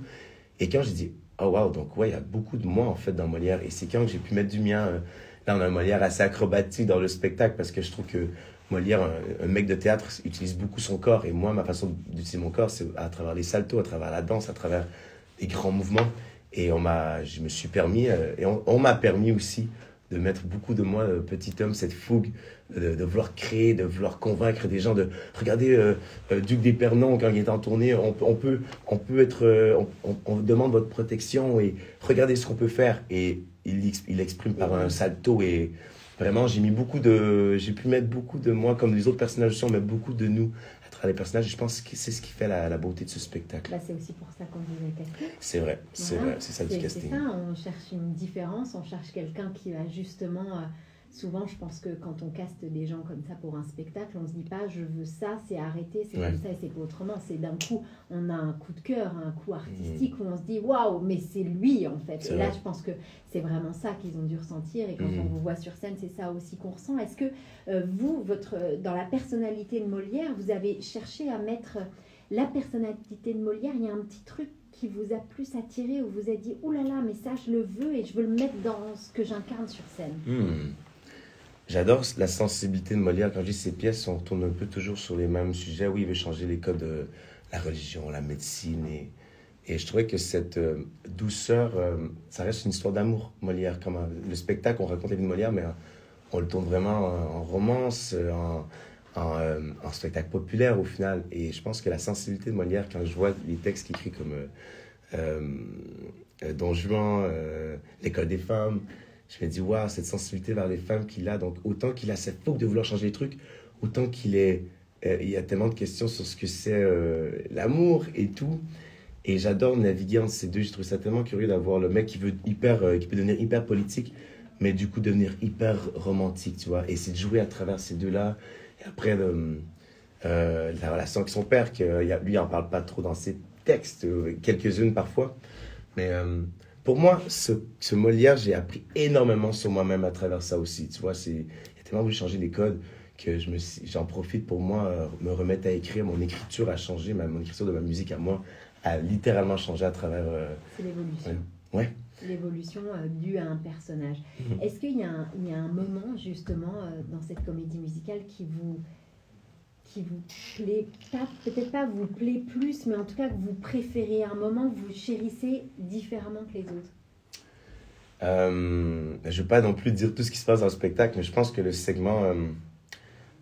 et quand j'ai dit oh wow donc ouais il y a beaucoup de moi en fait dans Molière et c'est quand j'ai pu mettre du mien là on a un Molière assez acrobatique dans le spectacle parce que je trouve que Molière un, mec de théâtre utilise beaucoup son corps. Et moi ma façon d'utiliser mon corps c'est à travers les saltos à travers la danse à travers les grands mouvements. Et on m'a je me suis permis euh, et on m'a permis aussi de mettre beaucoup de moi, euh, petit homme, cette fougue de, vouloir créer, de vouloir convaincre des gens, de regarder euh, euh, Duc d'Épernon quand il est en tournée, on, peut, on peut être, on, demande votre protection et regardez ce qu'on peut faire. Et il, il exprime par un salto et vraiment j'ai mis beaucoup de, j'ai pu mettre beaucoup de moi comme les autres personnages aussi, on met beaucoup de nous les personnages. je pense que c'est ce qui fait la, beauté de ce spectacle. Bah, c'est aussi pour ça qu'on vous a casté. C'est vrai, c'est vrai, c'est ça du casting. C'est ça, on cherche une différence, on cherche quelqu'un qui va justement euh, souvent, je pense que quand on caste des gens comme ça pour un spectacle, on se dit pas je veux ça, c'est arrêté, c'est comme ça et c'est pas autrement. C'est d'un coup, on a un coup de cœur, un coup artistique mmh. où on se dit waouh, mais c'est lui en fait. Et là, je pense que c'est vraiment ça qu'ils ont dû ressentir. Et quand mmh. on vous voit sur scène, c'est ça aussi qu'on ressent. Est-ce que euh, vous, votre, dans la personnalité de Molière, vous avez cherché à mettre la personnalité de Molière? Il y a un petit truc qui vous a plus attiré ou vous a dit oh là là, mais ça, je le veux et je veux le mettre dans ce que j'incarne sur scène? Mmh. J'adore la sensibilité de Molière. Quand je lis ses pièces, on tourne un peu toujours sur les mêmes sujets. Oui, il veut changer les codes de la religion, la médecine. Et, je trouvais que cette euh, douceur, euh, ça reste une histoire d'amour, Molière. Comme le spectacle, on raconte la vie de Molière, mais euh, on le tourne vraiment en, romance, en, spectacle populaire au final. Et je pense que la sensibilité de Molière, quand je vois les textes qu'il écrit comme Don Juan, L'école des femmes, je me dis, waouh, cette sensibilité vers les femmes qu'il a. Donc, autant qu'il a cette fougue de vouloir changer les trucs, autant qu'il est. Euh, il y a tellement de questions sur ce que c'est euh, l'amour et tout. Et j'adore naviguer entre ces deux. Je trouve ça tellement curieux d'avoir le mec qui veut hyper, euh, qui peut devenir hyper politique, mais du coup devenir hyper romantique, tu vois. Et c'est de jouer à travers ces deux-là. Et après, la relation avec son père, que, lui, il en parle pas trop dans ses textes, quelques-unes parfois. Mais pour moi, ce, ce Molière, j'ai appris énormément sur moi-même à travers ça aussi. Tu vois, il a tellement voulu changer les codes que je j'en profite pour moi, euh, me remettre à écrire. Mon écriture a changé, ma, mon écriture de ma musique à moi a littéralement changé à travers. Euh, c'est l'évolution. Ouais. L'évolution euh, due à un personnage. Mhm. Est-ce qu'il y, y a un moment, justement, dans cette comédie musicale qui vous qui vous plaît, peut-être pas vous plaît plus, mais en tout cas que vous préférez, un moment que vous chérissez différemment que les autres euh, Je ne vais pas non plus dire tout ce qui se passe dans le spectacle, mais je pense que le segment, euh,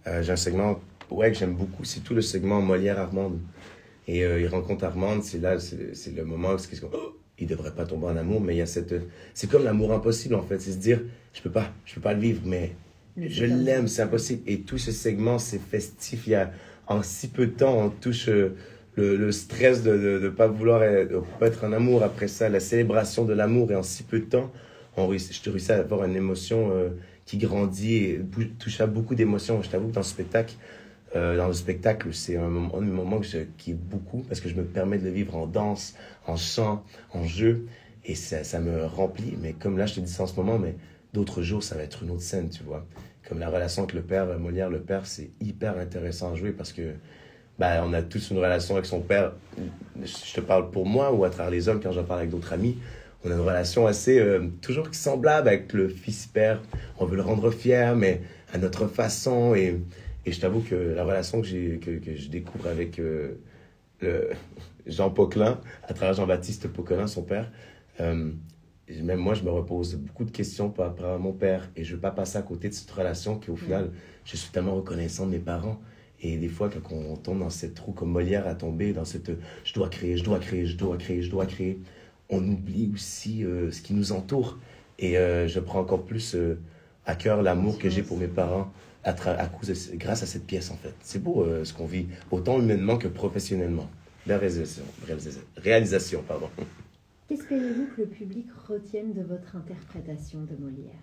euh, j'ai un segment ouais, que j'aime beaucoup, c'est tout le segment Molière-Armande. Et il rencontre Armande, c'est là, c'est le moment où oh, il devrait pas tomber en amour, mais il y a cette. C'est comme l'amour impossible en fait, c'est se dire, je peux pas, je peux pas le vivre, mais je l'aime, c'est impossible. Et tout ce segment, c'est festif. Il y a, en si peu de temps, on touche euh, le, stress de ne pas vouloir être, pas être en amour. Après ça, la célébration de l'amour. Et en si peu de temps, on je te réussis à avoir une émotion euh, qui grandit et touche à beaucoup d'émotions. Je t'avoue que dans ce spectacle, euh, dans le spectacle, c'est un moment, un moment que je kiffe beaucoup parce que je me permets de le vivre en danse, en chant, en jeu. Et ça, ça me remplit. Mais comme là, je te dis ça en ce moment, mais d'autres jours, ça va être une autre scène, tu vois comme la relation avec le père, Molière, le père, c'est hyper intéressant à jouer parce que bah, on a tous une relation avec son père. Je te parle pour moi ou à travers les hommes quand j'en parle avec d'autres amis. On a une relation assez euh, toujours semblable avec le fils-père. On veut le rendre fier, mais à notre façon. Et, et je t'avoue que la relation que, que, que, je découvre avec, euh, le *laughs* Jean Poquelin, à travers Jean-Baptiste Poquelin, son père. Euh, même moi, je me repose beaucoup de questions par rapport à mon père et je ne veux pas passer à côté de cette relation qui, au final, je suis tellement reconnaissant de mes parents. Et des fois, quand on tombe dans cette trou comme Molière a tombé, dans cette je dois créer, je dois créer, je dois créer, je dois créer, on oublie aussi euh, ce qui nous entoure. Et euh, je prends encore plus euh, à cœur l'amour que j'ai pour mes parents à, à cause grâce à cette pièce, en fait. C'est beau ce qu'on vit, autant humainement que professionnellement. La réalisation, réalisation pardon. *laughs* Qu'espérez-vous que le public retienne de votre interprétation de Molière?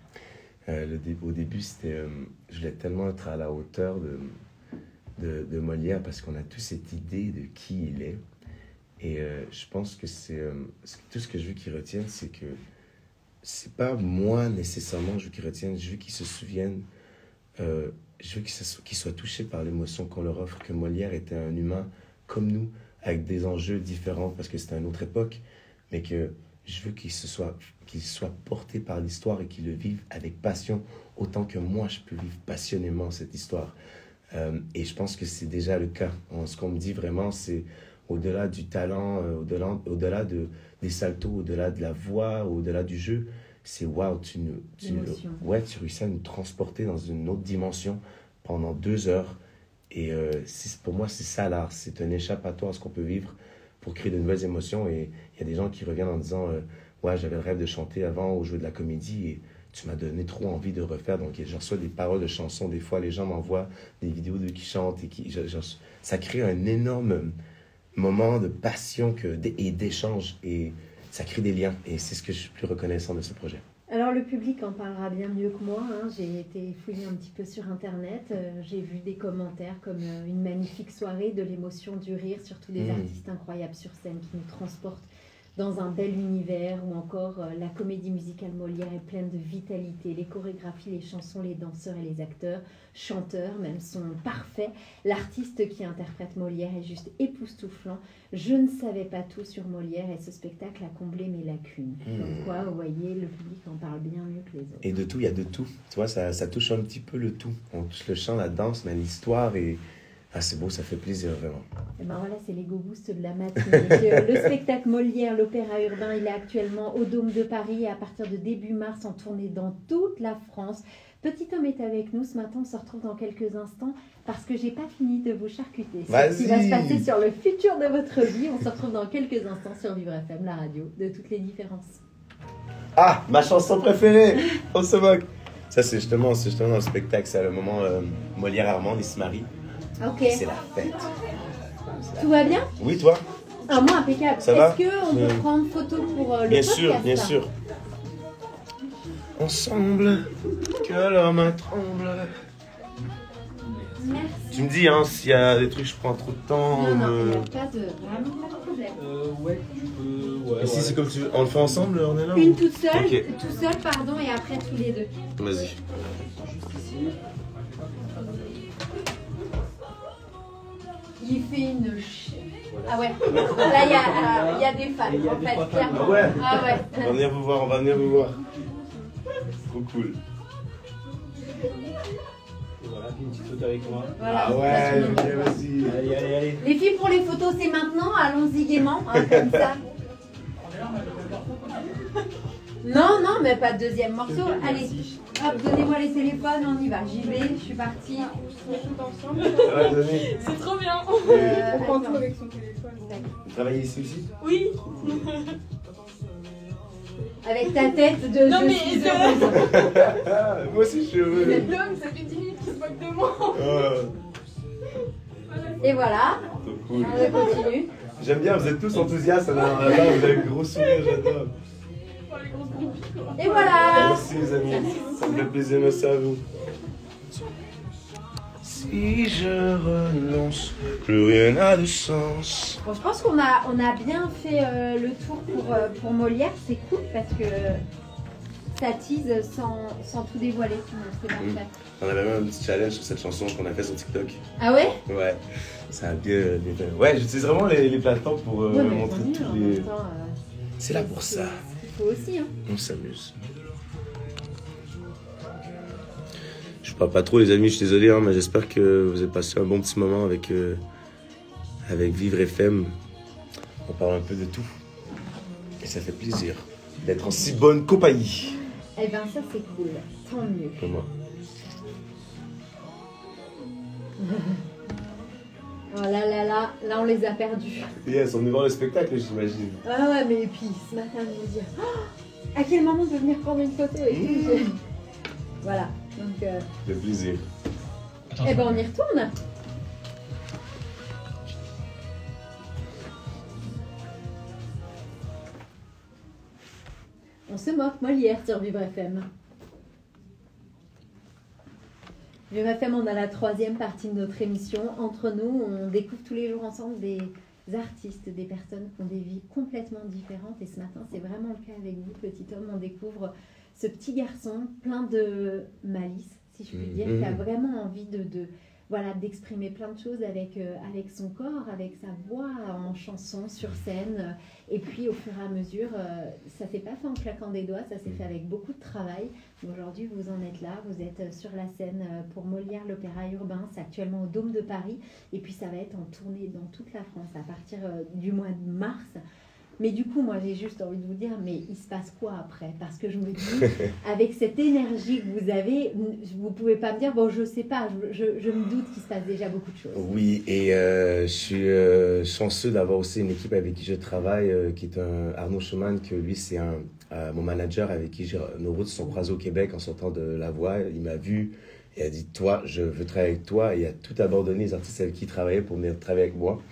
Le Au début, c'était, je voulais tellement être à la hauteur de, de, Molière parce qu'on a tous cette idée de qui il est. Et euh, je pense que c'est euh, tout ce que je veux qu'ils retiennent, c'est que c'est pas moi nécessairement je veux qu'ils retiennent, je veux qu'ils se souviennent, euh, je veux qu'ils soient touchés par l'émotion qu'on leur offre, que Molière était un humain comme nous, avec des enjeux différents parce que c'était une autre époque, mais que je veux qu'ils soient, qu'ils soient portés par l'histoire et qu'ils le vivent avec passion, autant que moi je peux vivre passionnément cette histoire. Euh, et je pense que c'est déjà le cas. Ce qu'on me dit vraiment, c'est au-delà du talent, euh, au-delà, au-delà de, des saltos, au-delà de la voix, au-delà du jeu, c'est waouh, tu, tu, ouais, tu réussis à nous transporter dans une autre dimension pendant deux heures. Et euh, pour moi, c'est ça l'art. C'est un échappatoire à ce qu'on peut vivre pour créer de nouvelles émotions. Et il y a des gens qui reviennent en disant Ouais, j'avais le rêve de chanter avant ou jouer de la comédie. Et tu m'as donné trop envie de refaire. Donc, je reçois des paroles de chansons. Des fois, les gens m'envoient des vidéos de qui chantent et qui, ça crée un énorme moment de passion que, et d'échange. Et ça crée des liens. Et c'est ce que je suis plus reconnaissant de ce projet. Alors le public en parlera bien mieux que moi. Hein. J'ai été fouillée un petit peu sur Internet. Euh, j'ai vu des commentaires comme euh, une magnifique soirée, de l'émotion, du rire, surtout des mmh. artistes incroyables sur scène qui nous transportent dans un bel univers ou encore euh, la comédie musicale Molière est pleine de vitalité. Les chorégraphies, les chansons, les danseurs et les acteurs, chanteurs même, sont parfaits. L'artiste qui interprète Molière est juste époustouflant. Je ne savais pas tout sur Molière et ce spectacle a comblé mes lacunes. Comme quoi, vous voyez, le public en parle bien mieux que les autres. Et de tout, il y a de tout. Tu vois, ça, ça touche un petit peu le tout. On touche le chant, la danse, mais l'histoire et ah, c'est beau, ça fait plaisir, vraiment. Et eh ben voilà, c'est l'ego boost de la matinée. le spectacle Molière, l'opéra urbain, il est actuellement au Dôme de Paris et à partir de début mars en tournée dans toute la France. Petit homme est avec nous ce matin, on se retrouve dans quelques instants parce que j'ai pas fini de vous charcuter. Ce qui va se passer sur le futur de votre vie. On se retrouve dans quelques instants sur Vivre FM, la radio de toutes les différences. Ah, ma chanson préférée On se moque Ça, c'est justement, justement dans le spectacle, c'est le moment euh, Molière Armand, il se marie. C'est la fête. Tout va bien? Oui, toi? Ah, Moi, impeccable. Est-ce qu'on peut prendre photo pour euh, le Bien sûr, bien sûr. Ensemble, que l'homme tremble. Merci. Tu me dis hein, s'il y a des trucs, je prends trop de temps. Non, non, il n'y a pas de, vraiment pas de problème. Euh, ouais, tu peux. Ouais, Et si c'est comme tu veux, on le fait ensemble, on est là Une toute seule, tout seul, pardon, et après tous les deux. Vas-y. Juste ici. Il fait une Ah ouais, là il y, a, y a des fans en fait, clairement. Ah ouais. ah ouais. On va venir vous voir, on va venir vous voir. Trop cool. Voilà, une petite photo avec moi. ah ouais, vas-y. Allez, allez, allez. Les filles pour les photos, c'est maintenant, allons-y gaiement, hein, comme ça. Non, non, mais pas de deuxième morceau. Allez, hop, donnez-moi les téléphones, on y va. J'y vais, je suis partie. ensemble. *laughs* C'est trop bien. Euh, on prend tout avec son téléphone. Vous travaillez ici aussi? Oui. *laughs* Avec ta tête de. Non, mais. *laughs* moi aussi, je suis heureux. Cet homme, ça fait 10 minutes qu'il se moque de moi. Et voilà. Cool. On continue. J'aime bien, vous êtes tous enthousiastes. Là, vous avez un gros sourire, j'adore. Et voilà Merci les amis, ça me fait plaisir, merci à vous. Si je renonce, plus rien n'a de sens. Bon, je pense qu'on a, on a bien fait euh, le tour pour, euh, pour Molière, c'est cool parce que ça tease sans, sans tout dévoiler. C'est mmh. On avait même un petit challenge sur cette chanson qu'on a fait sur TikTok. Ah ouais? Ouais, ça a bien, Ouais, j'utilise vraiment les, les plateformes pour euh, montrer tous les. C'est là pour ça aussi. Hein. On s'amuse. Je parle pas trop les amis, je suis désolé, hein, mais j'espère que vous avez passé un bon petit moment avec, euh, avec Vivre FM. On parle un peu de tout. Et ça fait plaisir d'être en si bonne compagnie. Eh ben ça c'est cool, tant mieux. Pour moi. *laughs* Oh là là là, là on les a perdus. Yes, on est voir le spectacle, j'imagine. Ah ouais, mais et puis ce matin, de me dire Oh, à quel moment on peut venir prendre une photo et tout. Mmh. Voilà, donc euh, Le plaisir. eh ben on y retourne. On se moque Molière sur Vivre FM. Vivre FM, on a la troisième partie de notre émission. Entre nous, on découvre tous les jours ensemble des artistes, des personnes qui ont des vies complètement différentes. Et ce matin, c'est vraiment le cas avec vous, petit homme. On découvre ce petit garçon plein de malice, si je puis dire, qui a Mhm. vraiment envie de, de- voilà, d'exprimer plein de choses avec, euh, avec son corps, avec sa voix, en chanson, sur scène. Et puis, au fur et à mesure, euh, ça s'est pas fait en claquant des doigts, ça s'est fait avec beaucoup de travail. Aujourd'hui, vous en êtes là, vous êtes euh, sur la scène pour Molière, l'Opéra Urbain, c'est actuellement au Dôme de Paris, et puis ça va être en tournée dans toute la France à partir du mois de mars. Mais du coup, moi, j'ai juste envie de vous dire, mais il se passe quoi après? Parce que je me dis, *laughs* avec cette énergie que vous avez, vous pouvez pas me dire, bon, je sais pas, je, je- je me doute qu'il se passe déjà beaucoup de choses. Oui, et euh, je suis euh, chanceux d'avoir aussi une équipe avec qui je travaille, euh, qui est un Arnaud Schumann, que lui, c'est un, mon manager avec qui nos routes se sont croisées au Québec en sortant de la voix. Il m'a vu et a dit Toi, je veux travailler avec toi. Et il a tout abandonné, les artistes avec qui il travaillait pour venir travailler avec moi.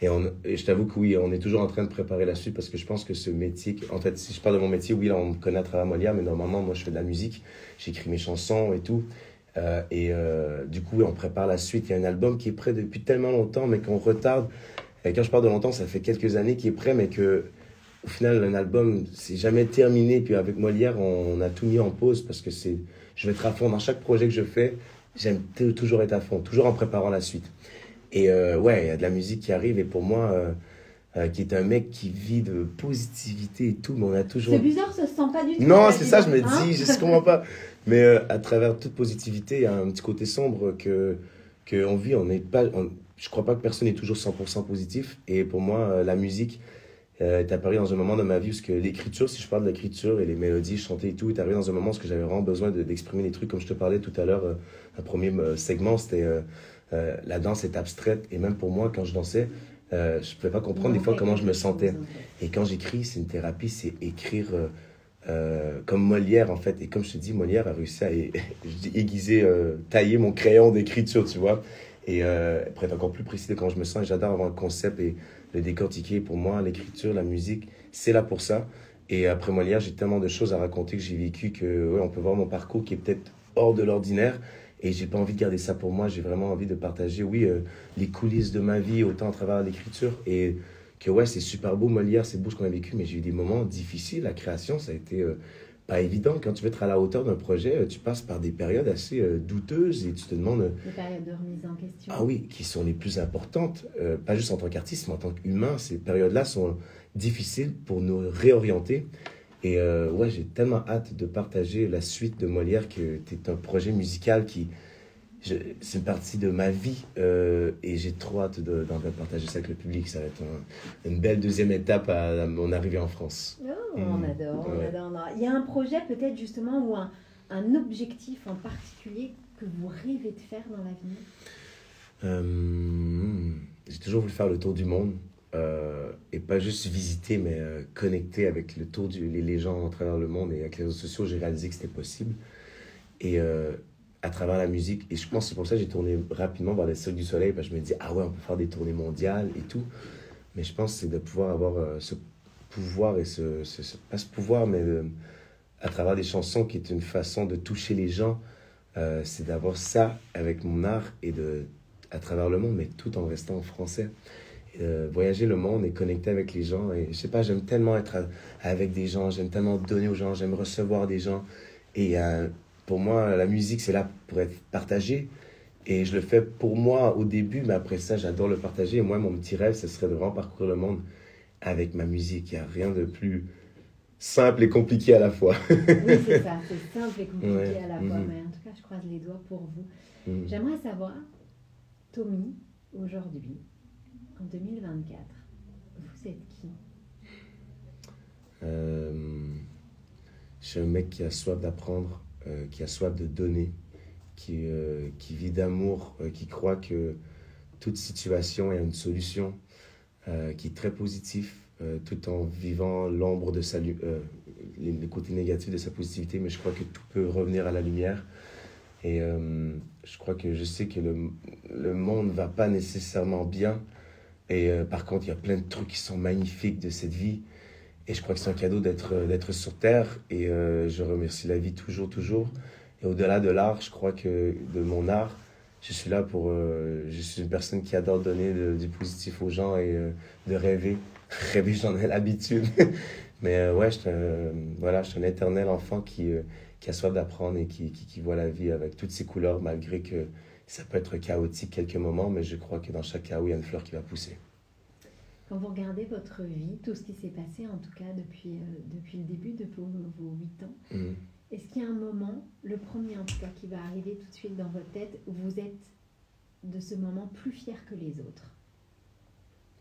Et, on, et je t'avoue que oui, on est toujours en train de préparer la suite parce que je pense que ce métier, en fait, si je parle de mon métier, oui, là, on me connaît à travers Molière, mais normalement, moi, je fais de la musique, j'écris mes chansons et tout. Euh, et euh, du coup, on prépare la suite. Il y a un album qui est prêt depuis tellement longtemps, mais qu'on retarde. Et quand je parle de longtemps, ça fait quelques années qu'il est prêt, mais que au final, un album, c'est jamais terminé. Puis avec Molière, on, on a tout mis en pause parce que c'est, je vais être à fond dans chaque projet que je fais. J'aime toujours être à fond, toujours en préparant la suite. Et euh, ouais, il y a de la musique qui arrive. Et pour moi, euh, euh, qui est un mec qui vit de positivité et tout, mais on a toujours. C'est bizarre, ça se sent pas du tout. Non, c'est ça, je me hein dis, je ne comprends pas. Mais à travers toute positivité, il y a un petit côté sombre que qu'on vit. On n'est pas, on- je crois pas que personne n'est toujours 100% positif. Et pour moi, la musique euh, est apparue dans un moment de ma vie où que l'écriture, si je parle de l'écriture et les mélodies, chanter et tout, est arrivé dans un moment où j'avais vraiment besoin de- d'exprimer des trucs. Comme je te parlais tout à l'heure, euh, un premier euh, segment, c'était euh, la danse est abstraite. Et même pour moi, quand je dansais, je ne pouvais pas comprendre des fois comment je me sentais. Et quand j'écris, c'est une thérapie, c'est écrire comme Molière en fait. Et comme je te dis, Molière a réussi à *laughs* aiguiser, tailler mon crayon d'écriture, tu vois. Et euh, pour être encore plus précis de quand je me sens, j'adore avoir un concept et le décortiquer. Pour moi, l'écriture, la musique, c'est là pour ça. Et après Molière, j'ai tellement de choses à raconter que j'ai vécu que ouais, on peut voir mon parcours qui est peut-être hors de l'ordinaire. Et j'ai pas envie de garder ça pour moi. J'ai vraiment envie de partager, oui, euh, les coulisses de ma vie, autant à travers l'écriture. Et que ouais, c'est super beau, Molière, c'est beau ce qu'on a vécu, mais j'ai eu des moments difficiles. La création, ça a été euh, pas évident. Quand tu veux être à la hauteur d'un projet, euh, tu passes par des périodes assez euh, douteuses et tu te demandes, euh, Les périodes de remise en question. ah oui, qui sont les plus importantes, euh, pas juste en tant qu'artiste, mais en tant qu'humain. Ces périodes-là sont difficiles pour nous réorienter. Et euh, ouais, j'ai tellement hâte de partager la suite de Molière, que c'est un projet musical qui. C'est une partie de ma vie euh, et j'ai trop hâte de, d'en partager ça avec le public. Ça va être un- une belle deuxième étape à, à mon arrivée en France. Oh, on Mm. adore, on adore, on adore. Il y a un projet peut-être justement ou un, un objectif en particulier que vous rêvez de faire dans l'avenir? Euh, j'ai toujours voulu faire le tour du monde. euh, et pas juste visiter, mais euh, connecter avec le tour du, les, les gens à travers le monde. Et avec les réseaux sociaux, j'ai réalisé que c'était possible. Et euh, à travers la musique, et je pense que c'est pour ça que j'ai tourné rapidement vers les Cirque du Soleil, parce que je me dis, ah ouais, on peut faire des tournées mondiales et tout. Mais je pense que c'est de pouvoir avoir euh, ce pouvoir, et ce, ce- pas ce pouvoir, mais de- à travers des chansons qui est une façon de toucher les gens, euh, c'est d'avoir ça avec mon art et de à travers le monde, mais tout en restant en français. Euh, voyager le monde et connecter avec les gens. Et je sais pas, j'aime tellement être avec des gens, j'aime tellement donner aux gens, j'aime recevoir des gens. Et euh, pour moi, la musique, c'est là pour être partagée. Et je le fais pour moi au début, mais après ça, j'adore le partager. Et moi, mon petit rêve, ce serait de vraiment parcourir le monde avec ma musique. Il n'y a rien de plus simple et compliqué à la fois. Oui, c'est ça, c'est simple et compliqué Ouais. à la fois, Mhm. mais en tout cas, je croise les doigts pour vous. Mm. J'aimerais savoir, Tommy, aujourd'hui, quand 2024. Vous êtes qui? Euh, Je suis un mec qui a soif d'apprendre, euh, qui a soif de donner, qui, euh, qui vit d'amour, qui croit que toute situation est une solution, qui est très positif, tout en vivant l'ombre de sa les, les, côtés négatifs de sa positivité, mais je crois que tout peut revenir à la lumière. Et je crois que je sais que le, le monde ne va pas nécessairement bien. Et par contre, il y a plein de trucs qui sont magnifiques de cette vie. Et je crois que c'est un cadeau d'être, euh, sur Terre. Et euh, je remercie la vie toujours, toujours. Et au-delà de l'art, je crois que de mon art, je suis là pour. Euh, je suis une personne qui adore donner du positif aux gens et de rêver. *laughs* rêver, j'en ai l'habitude. *laughs* Mais ouais, je voilà, je suis un éternel enfant qui, qui a soif d'apprendre et qui, qui, qui, voit la vie avec toutes ses couleurs, malgré que ça peut être chaotique quelques moments. Mais je crois que dans chaque chaos, il y a une fleur qui va pousser. Quand vous regardez votre vie, tout ce qui s'est passé, en tout cas depuis, euh, depuis le début de vos, vos 8 ans, mm. est-ce qu'il y a un moment, le premier en tout cas, qui va arriver tout de suite dans votre tête, où vous êtes de ce moment plus fier que les autres?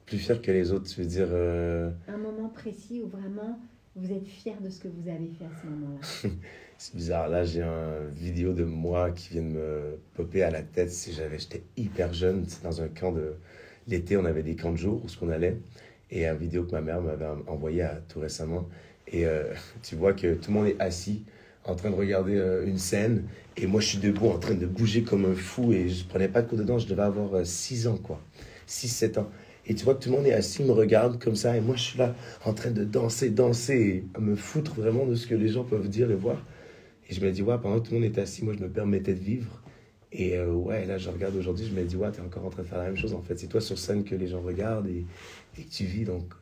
Plus fier que les autres, tu veux dire euh, Un moment précis où vraiment vous êtes fier de ce que vous avez fait à ce moment-là? *laughs* C'est bizarre, là j'ai une vidéo de moi qui vient de me popper à la tête. Si j'avais, j'étais hyper jeune, c'est dans un camp de, L'été, on avait des camps de jour où ce qu'on allait. Et une vidéo que ma mère m'avait envoyée tout récemment. Et euh, *laughs* tu vois que tout le monde est assis en train de regarder euh, une scène. Et moi, je suis debout en train de bouger comme un fou. Et je prenais pas de coup dedans. Je devais avoir 6 euh, ans, quoi. 6-7 ans. Et tu vois que tout le monde est assis, me regarde comme ça. Et moi, je suis là en train de danser, danser, et me foutre vraiment de ce que les gens peuvent dire et voir. Et je me dis, ouais, pendant que tout le monde est assis, moi, je me permettais de vivre. Et euh, ouais, là, je regarde aujourd'hui, je me dis, ouais, t'es encore en train de faire la même chose en fait. C'est toi sur scène que les gens regardent et, et que tu vis. Donc,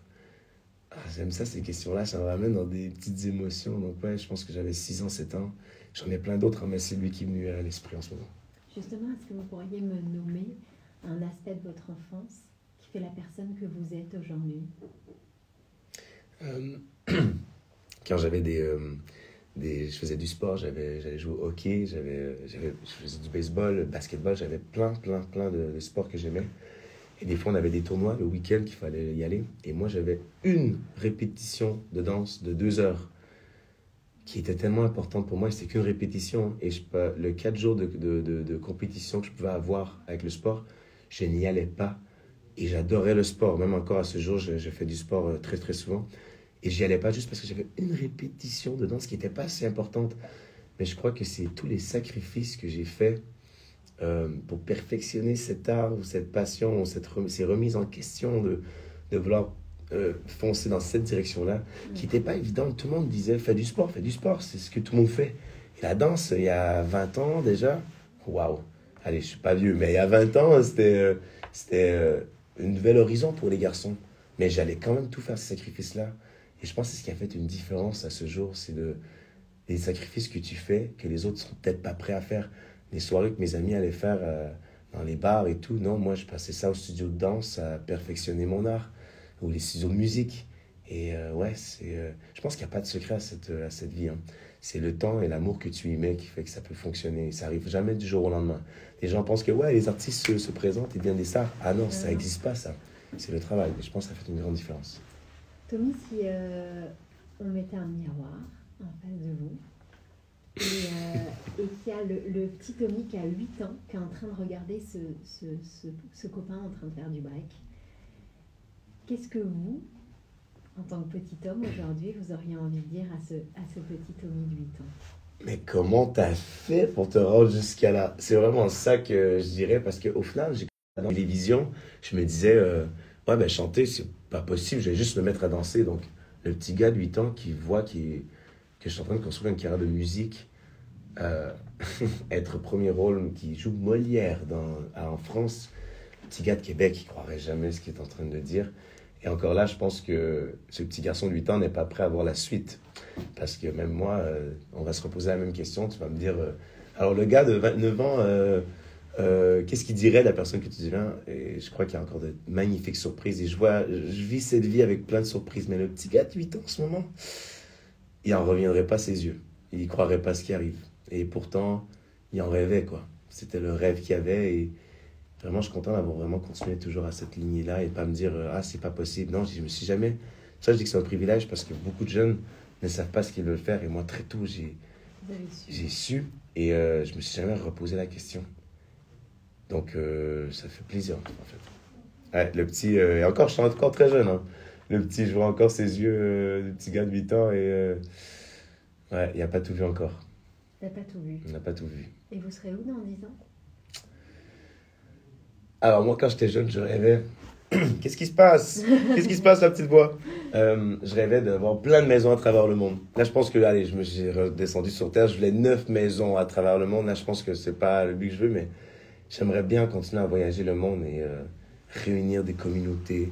ah, j'aime ça, ces questions-là, ça me ramène dans des petites émotions. Donc, ouais, je pense que j'avais 6 ans, 7 ans. J'en ai plein d'autres, hein, mais c'est lui qui est venu à l'esprit en ce moment. Justement, est-ce que vous pourriez me nommer un aspect de votre enfance qui fait la personne que vous êtes aujourd'hui? Euh, *clears throat* Quand j'avais des. Euh, je faisais du sport, j'allais jouer au hockey, j'avais, je faisais du baseball, basketball, j'avais plein, plein, plein de, sports que j'aimais. Et des fois, on avait des tournois le week-end qu'il fallait y aller. Et moi, j'avais une répétition de danse de deux heures qui était tellement importante pour moi. C'était qu'une répétition. Et je, le quatre jours de, de, de, compétition que je pouvais avoir avec le sport, je n'y allais pas. Et j'adorais le sport. Même encore à ce jour, je, je fais du sport euh, très, très souvent. Et j'y allais pas juste parce que j'avais une répétition de danse qui n'était pas assez importante. Mais je crois que c'est tous les sacrifices que j'ai faits euh, pour perfectionner cet art ou cette passion ou cette ces remises en question de, de vouloir euh, foncer dans cette direction-là, qui n'était pas évidente. Tout le monde disait fais du sport, fais du sport, c'est ce que tout le monde fait. La danse, il y a 20 ans déjà, waouh! Allez, je suis pas vieux, mais il y a 20 ans, c'était euh, c'était un nouvel horizon pour les garçons. Mais j'allais quand même tout faire ces sacrifices-là. Et je pense que c'est ce qui a fait une différence à ce jour, c'est de, les sacrifices que tu fais, que les autres sont peut-être pas prêts à faire. Les soirées que mes amis allaient faire euh, dans les bars et tout, non, moi je passais ça au studio de danse à perfectionner mon art, ou les studios de musique. Et euh, ouais, c'est, euh, je pense qu'il n'y a pas de secret à cette, à cette vie. Hein. C'est le temps et l'amour que tu y mets qui fait que ça peut fonctionner. Ça arrive jamais du jour au lendemain. Les gens pensent que ouais, les artistes se, se présentent et viennent des stars. Ah non, ça n'existe pas ça. C'est le travail. Et je pense que ça fait une grande différence. Tommy, si euh, on mettait un miroir en face de vous, et, euh, qu'il y a le, petit Tommy qui a 8 ans, qui est en train de regarder ce, ce, ce, copain en train de faire du break, qu'est-ce que vous, en tant que petit homme aujourd'hui, vous auriez envie de dire à ce, à ce petit Tommy de 8 ans? Mais comment t'as fait pour te rendre jusqu'à là? C'est vraiment ça que je dirais, parce qu'au final, j'ai la télévision, je me disais, euh, ouais, ben chanter, c'est pas possible, je vais juste me mettre à danser. Donc, le petit gars de 8 ans qui voit que je suis en train de construire une carrière de musique, euh, *laughs* être premier rôle, qui joue Molière dans, en France, le petit gars de Québec, il croirait jamais ce qu'il est en train de dire. Et encore là, je pense que ce petit garçon de 8 ans n'est pas prêt à voir la suite. Parce que même moi, euh, on va se reposer la même question. Tu vas me dire, euh, alors le gars de 29 ans, euh, qu'est-ce qu'il dirait la personne que tu deviens Et je crois qu'il y a encore de magnifiques surprises. Et je vois, je vis cette vie avec plein de surprises. Mais le petit gars de 8 ans en ce moment, il n'en reviendrait pas ses yeux. Il ne croirait pas ce qui arrive. Et pourtant, il en rêvait, quoi. C'était le rêve qu'il avait. Et, vraiment, je suis content d'avoir vraiment continué toujours à cette lignée-là et pas me dire, euh, ah, c'est pas possible. Non, je me suis jamais. Ça, je dis que c'est un privilège parce que beaucoup de jeunes ne savent pas ce qu'ils veulent faire. Et moi, très tôt, j'ai su et euh, je me suis jamais reposé la question. Donc, euh, ça fait plaisir, en fait. Ouais, le petit, euh, et encore, je suis encore très jeune. hein. Le petit, je vois encore ses yeux, euh, le petit gars de 8 ans, et euh, ouais, il n'a pas tout vu encore. T'as pas tout vu. Il n'a pas tout vu. Et vous serez où dans 10 ans? Alors, moi, quand j'étais jeune, je rêvais. *clears throat* Qu'est-ce qui se passe? Qu'est-ce qui se passe, la petite voix? Je rêvais d'avoir plein de maisons à travers le monde. Là, je pense que, allez, je me suis redescendu sur Terre. Je voulais neuf maisons à travers le monde. Là, je pense que c'est pas le but que je veux, mais j'aimerais bien continuer à voyager le monde et euh, réunir des communautés,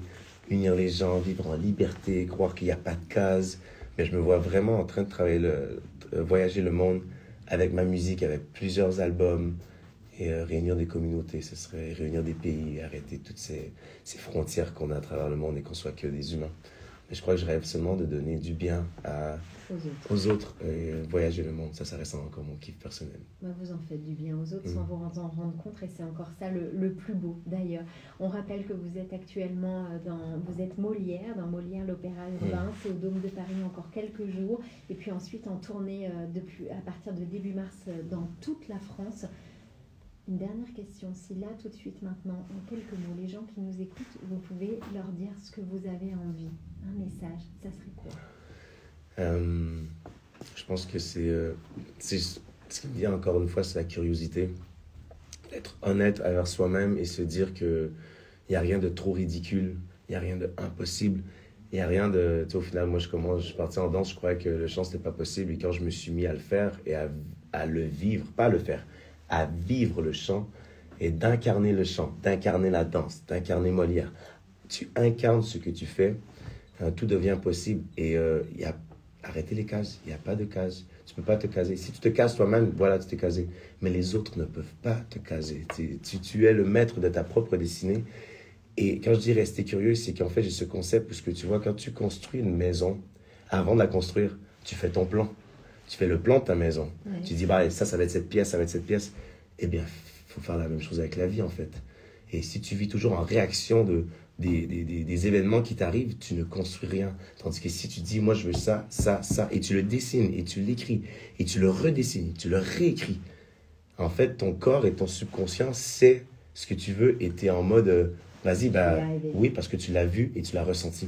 unir les gens, vivre en liberté, croire qu'il n'y a pas de cases. Mais je me vois vraiment en train de travailler, le, voyager le monde avec ma musique, avec plusieurs albums et euh, réunir des communautés. Ce serait réunir des pays, arrêter toutes ces, ces frontières qu'on a à travers le monde et qu'on soit que des humains. Mais je crois que je rêve seulement de donner du bien à, aux autres aux autres et voyager le monde. Ça, ça reste encore mon kiff personnel. Bah, Vous en faites du bien aux autres Mm. sans vous en rendre compte et c'est encore ça le, le plus beau d'ailleurs. On rappelle que vous êtes actuellement euh, dans, vous êtes Molière, dans Molière l'Opéra Urbain, c'est au Dôme de Paris encore quelques jours et puis ensuite en tournée euh, depuis, à partir de début mars euh, dans toute la France. Une dernière question, si là tout de suite maintenant, en quelques mots, les gens qui nous écoutent, vous pouvez leur dire ce que vous avez envie, un message, ça serait quoi? Euh, je pense que c'est. euh, ce qui vient encore une fois, c'est la curiosité. Être honnête envers soi-même et se dire que il n'y a rien de trop ridicule, il n'y a rien d'impossible, il n'y a rien de. Tu au final, moi, je commence, je parti en danse, je croyais que le chant, c'était pas possible. Et quand je me suis mis à le faire et à, à le vivre, pas le faire, à vivre le chant et d'incarner le chant, d'incarner la danse, d'incarner Molière, tu incarnes ce que tu fais, euh, tout devient possible. Et euh, il y a arrêtez les cases. Il n'y a pas de cases. Tu peux pas te caser. Si tu te cases toi-même, voilà, tu t'es casé. Mais les autres ne peuvent pas te caser. Tu, tu, tu es le maître de ta propre destinée. Et quand je dis rester curieux, c'est qu'en fait, j'ai ce concept, parce que tu vois, quand tu construis une maison, avant de la construire, tu fais ton plan. Tu fais le plan de ta maison. Tu dis, bah, ça, ça va être cette pièce, ça va être cette pièce. Eh bien, faut faire la même chose avec la vie, en fait. Et si tu vis toujours en réaction de, des, des, des, des événements qui t'arrivent, tu ne construis rien. Tandis que si tu dis, moi, je veux ça, ça, ça, et tu le dessines, et tu l'écris, et tu le redessines, tu le réécris, en fait, ton corps et ton subconscient sait ce que tu veux, et tu es en mode, euh, vas-y, bah, oui, parce que tu l'as vu et tu l'as ressenti.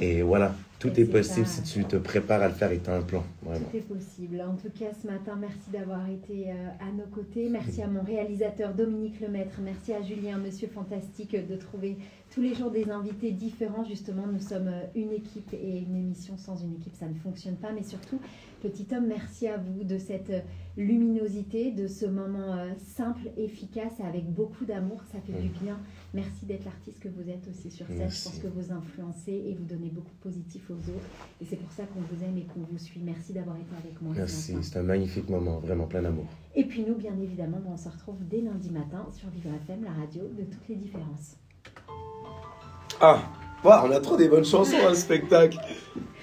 Et voilà, tout Et est possible ça. si tu te prépares à le faire et tu as un plan, vraiment. Tout est possible. En tout cas, ce matin, merci d'avoir été euh, à nos côtés. Merci à mon réalisateur Dominique Lemaître. Merci à Julien, monsieur fantastique, de trouver tous les jours des invités différents. Justement, nous sommes euh, une équipe et une émission sans une équipe, ça ne fonctionne pas. Mais surtout, petit homme, merci à vous de cette euh, luminosité, de ce moment simple, efficace, avec beaucoup d'amour. Ça fait du bien. Merci d'être l'artiste que vous êtes aussi sur scène. Merci. Je pense que vous influencez et vous donnez beaucoup de positif aux autres. Et c'est pour ça qu'on vous aime et qu'on vous suit. Merci d'avoir été avec moi. Merci, c'est un magnifique moment, vraiment plein d'amour. Et puis nous, bien évidemment, on se retrouve dès lundi matin sur Vivre FM, la radio de toutes les différences. Ah, wow, on a trop des bonnes chansons dans le spectacle.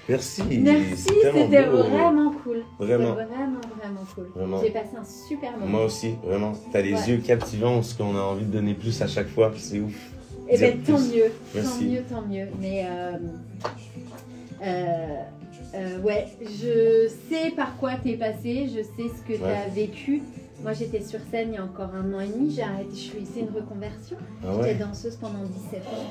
Merci. Merci, c'était vraiment cool. Vraiment. Vraiment, vraiment cool. Vraiment. J'ai passé un super moment. Moi aussi, vraiment. T'as les Ouais. yeux captivants, ce qu'on a envie de donner plus à chaque fois. C'est ouf. Eh bien, tant plus. mieux, Merci. tant mieux, tant mieux. Mais euh, euh, euh, ouais, je sais par quoi t'es passé, je sais ce que t'as vécu. Moi, j'étais sur scène il y a encore un an et demi, j'ai arrêté, je suis, c'est une reconversion. Ah J'étais danseuse pendant 17 ans.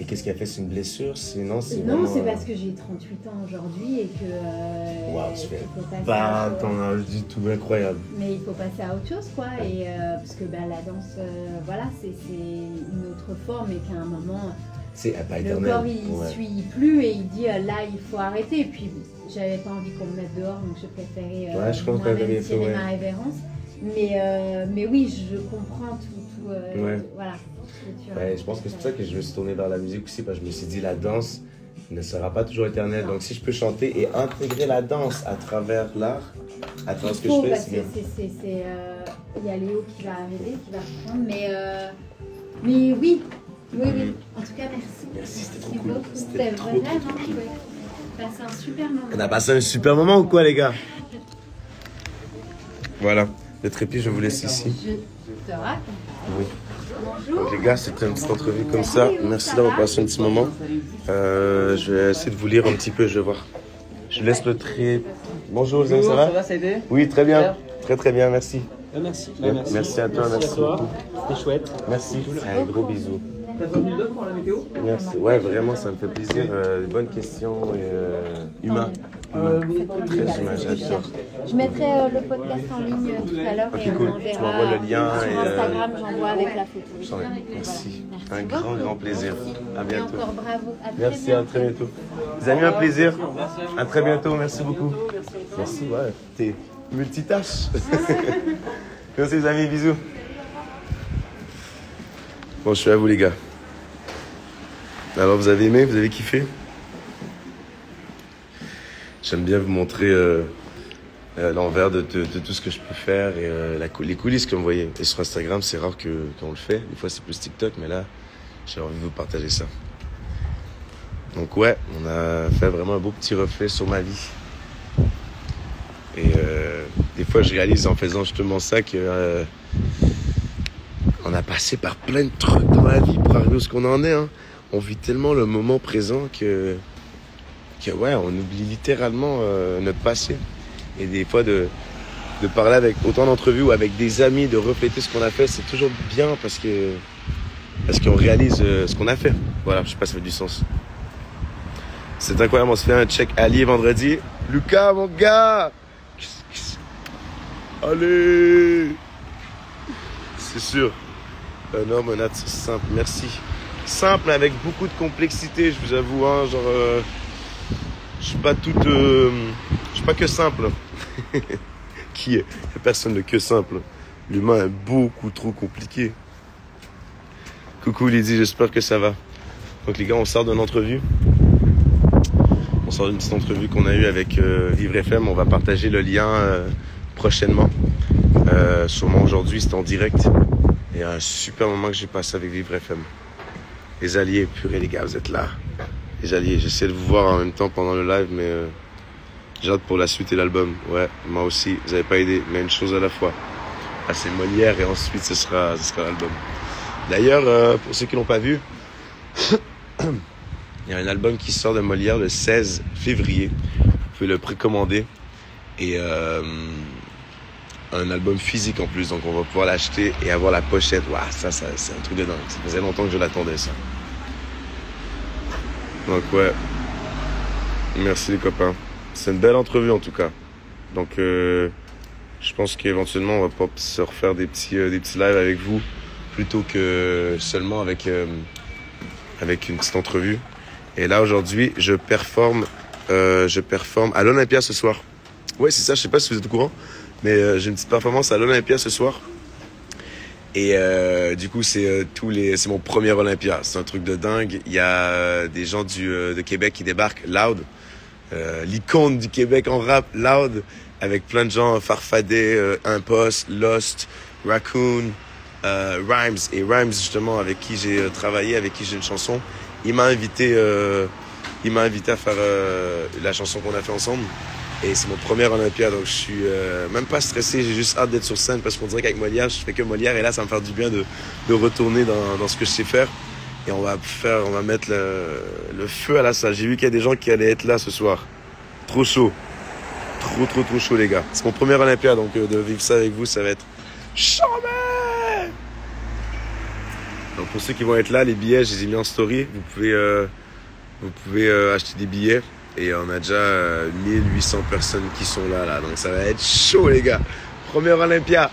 Et qu'est-ce qui a fait? C'est une blessure? Sinon, c'est Non, c'est euh, parce que j'ai 38 ans aujourd'hui et que. euh, Waouh, tu fais à- ton âge du tout incroyable. Mais il faut passer à autre chose, quoi. Et euh, parce que bah, la danse, voilà, c'est c'est une autre forme et qu'à un moment, C'est pas le éternel. corps il Ouais. suit plus et il dit euh, là, il faut arrêter. Et puis, j'avais pas envie qu'on me mette dehors, donc je préférais euh, Ouais, je moi-même tirer ouais. ma révérence. Mais, euh, mais oui, je comprends tout. tout, euh, tout- voilà. je pense que c'est pour ça que je me suis tourné vers la musique aussi, parce que je me suis dit, la danse ne sera pas toujours éternelle. Non. Donc, si je peux chanter et intégrer la danse à travers l'art, à travers ce que je fais, c'est bien. euh, il y a Léo qui va arriver, qui va reprendre, mais, mais oui, oui, oui. En tout cas, merci. Merci, c'était trop Merci cool. beaucoup. C'était vraiment trop, trop cool. Passé un super moment. On a passé un super moment ou quoi, les gars? Voilà, le trépied, je vous laisse ici. Je te raconte. Oui. Donc les gars, c'était une petite entrevue comme ça. Merci d'avoir passé un petit moment. Euh, je vais essayer de vous lire un petit peu, je vais voir. Je laisse le trait. Bonjour, ça ça va va, ça a été Oui, très bien. Très très bien, merci. Euh, Merci. Merci. Merci à toi, merci à toi. beaucoup. C'était chouette. Merci. Allez, gros bisous. T'as pour la météo Merci. Ouais, vraiment, ça me fait plaisir. Euh, bonne question et euh, humain. Humain. Très humain, j'adore. Je mettrai euh, le podcast en ligne euh, tout à l'heure Ok, et cool. on Tu m'envoies le lien sur et, euh, Instagram, j'envoie avec la photo. Merci. Un Merci grand, grand plaisir. À Et bientôt. encore bravo. À très Merci, à bientôt. très bientôt. Les amis, un plaisir. À très bientôt, merci beaucoup. Merci, ouais, t'es multitâche. *laughs* merci les amis, bisous. Bon, je suis à vous les gars. Alors, vous avez aimé, vous avez kiffé? J'aime bien vous montrer euh, euh, l'envers de, tout ce que je peux faire et euh, les coulisses que vous voyez. Et sur Instagram, c'est rare que qu'on le fait. Des fois, c'est plus TikTok, mais là, j'ai envie de vous partager ça. Donc ouais, on a fait vraiment un beau petit reflet sur ma vie. Et des fois, je réalise en faisant justement ça que on a passé par plein de trucs dans la vie pour arriver où ce qu'on en est. hein. On vit tellement le moment présent que que ouais, on oublie littéralement euh, notre passé. Et des fois de de parler avec autant d'entrevues ou avec des amis, de refléter ce qu'on a fait, c'est toujours bien parce que parce qu'on réalise euh, ce qu'on a fait. Voilà, je sais pas si ça fait du sens. C'est incroyable, on se fait un check allié vendredi. Lucas, mon gars Allez C'est sûr. Un homme, un être simple, merci. Simple, avec beaucoup de complexité, je vous avoue. Hein, genre, euh, je suis pas tout... euh, je suis pas que simple. *laughs* Qui est? Personne de que simple. L'humain est beaucoup trop compliqué. Coucou Lydie, j'espère que ça va. Donc les gars, on sort d'une entrevue. On sort d'une petite entrevue qu'on a eue avec euh, Vivre FM. On va partager le lien euh, prochainement. Euh, sûrement aujourd'hui, c'est en direct. Et un super moment que j'ai passé avec Vivre FM. Les alliés, purée les gars, vous êtes là. Les alliés, j'essaie de vous voir en même temps pendant le live, mais euh, j'ai hâte pour la suite et l'album. Ouais, moi aussi, vous n'avez pas aidé, mais une chose à la fois. Ah, c'est Molière et ensuite ce sera, ce sera l'album. D'ailleurs, euh, pour ceux qui l'ont pas vu, *coughs* il y a un album qui sort de Molière le 16 février. Vous pouvez le précommander. Et euh, un album physique en plus. Donc on va pouvoir l'acheter et avoir la pochette. Waouh, ça, ça c'est un truc de dingue. Ça faisait longtemps que je l'attendais, ça. Donc ouais. Merci les copains. C'est une belle entrevue en tout cas. Donc euh, je pense qu'éventuellement on va pouvoir se refaire des petits, euh, des petits lives avec vous plutôt que seulement avec, euh, avec une petite entrevue. Et là aujourd'hui, je performe, euh, je performe à l'Olympia ce soir. Ouais, c'est ça. Je sais pas si vous êtes au courant, mais euh, j'ai une petite performance à l'Olympia ce soir. Et euh, du coup, c'est euh, tous les, c'est mon premier Olympia. C'est un truc de dingue. Il y a euh, des gens du euh, de Québec qui débarquent, Loud, euh, l'icône du Québec en rap, Loud, avec plein de gens farfadés, Impost, Lost, Raccoon, Rhymes et Rhymes justement avec qui j'ai travaillé, avec qui j'ai une chanson. Il m'a invité, il m'a invité à faire la chanson qu'on a fait ensemble. Et c'est mon premier Olympia, donc je suis euh, même pas stressé, j'ai juste hâte d'être sur scène parce qu'on dirait qu'avec Molière, je fais que Molière et là, ça va me faire du bien de, de retourner dans, dans ce que je sais faire. Et on va faire, on va mettre le, le feu à la salle. J'ai vu qu'il y a des gens qui allaient être là ce soir. Trop chaud. Trop, trop, trop chaud, les gars. C'est mon premier Olympia, donc euh, de vivre ça avec vous, ça va être charmé. Donc pour ceux qui vont être là, les billets, je les ai mis en story. Vous pouvez, euh, vous pouvez acheter des billets. Et on a déjà euh, 1800 personnes qui sont là, là. Donc ça va être chaud, les gars. Premier Olympia.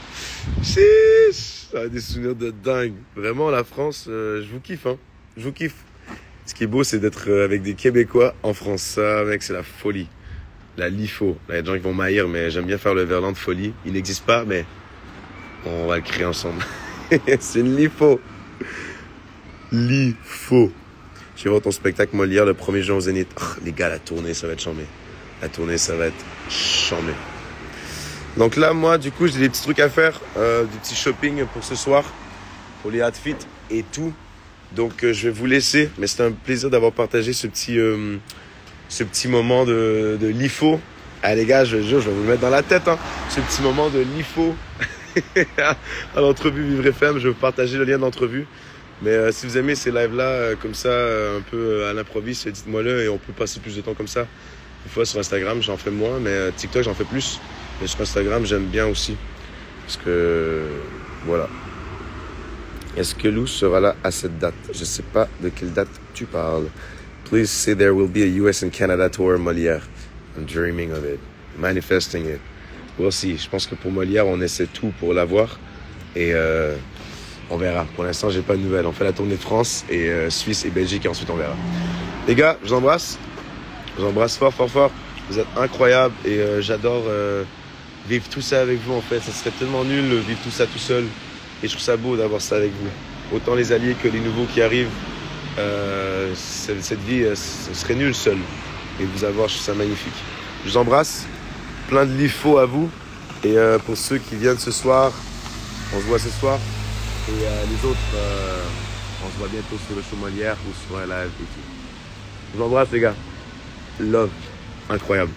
Chiche Ça être des souvenirs de dingue. Vraiment, la France, euh, je vous kiffe, hein. Je vous kiffe. Ce qui est beau, c'est d'être euh, avec des Québécois en France. Ça, mec, c'est la folie. La LIFO. Là, il y a des gens qui vont m'haïr, mais j'aime bien faire le verlan de folie. Il n'existe pas, mais on va le créer ensemble. *laughs* c'est une LIFO. LIFO. Voir ton spectacle Molière le 1er juin au Zénith. Ah, les gars, la tournée, ça va être chambé. La tournée, ça va être chambé. Donc là, moi, du coup, j'ai des petits trucs à faire. Euh, du petit shopping pour ce soir. Pour les outfits et tout. Donc, euh, je vais vous laisser. Mais c'était un plaisir d'avoir partagé ce petit, euh, ce petit moment de, l'IFO. Ah, les gars, je vais vous le mettre dans la tête. Hein. Ce petit moment de l'IFO. *laughs* à l'entrevue Vivre FM. Je vais vous partager le lien d'entrevue. Mais euh, si vous aimez ces lives-là, euh, comme ça, euh, un peu euh, à l'improviste, dites-moi-le et on peut passer plus de temps comme ça. Des fois sur Instagram, j'en fais moins, mais euh, TikTok, j'en fais plus. Mais sur Instagram, j'aime bien aussi. Parce que, voilà. Est-ce que Lou sera là à cette date? Je sais pas de quelle date tu parles. Please say there will be a US and Canada tour Molière. I'm dreaming of it. Manifesting it. We'll see. Je pense que pour Molière, on essaie tout pour l'avoir. Et euh, on verra. Pour l'instant, j'ai pas de nouvelles. On fait la tournée de France et euh, Suisse et Belgique et ensuite on verra. Les gars, je vous embrasse. Je vous embrasse fort, fort, fort. Vous êtes incroyables et euh, j'adore euh, vivre tout ça avec vous en fait. Ça serait tellement nul de vivre tout ça tout seul. Et je trouve ça beau d'avoir ça avec vous. Autant les alliés que les nouveaux qui arrivent. Cette vie, ce serait nul seul. Et vous avoir, je trouve ça magnifique. Je vous embrasse. Plein de faux à vous. Et pour ceux qui viennent ce soir, on se voit ce soir. Et euh, les autres, euh, on se voit bientôt sur le show Molière ou sur un live et tout. Je vous embrasse les gars. Love. Incroyable.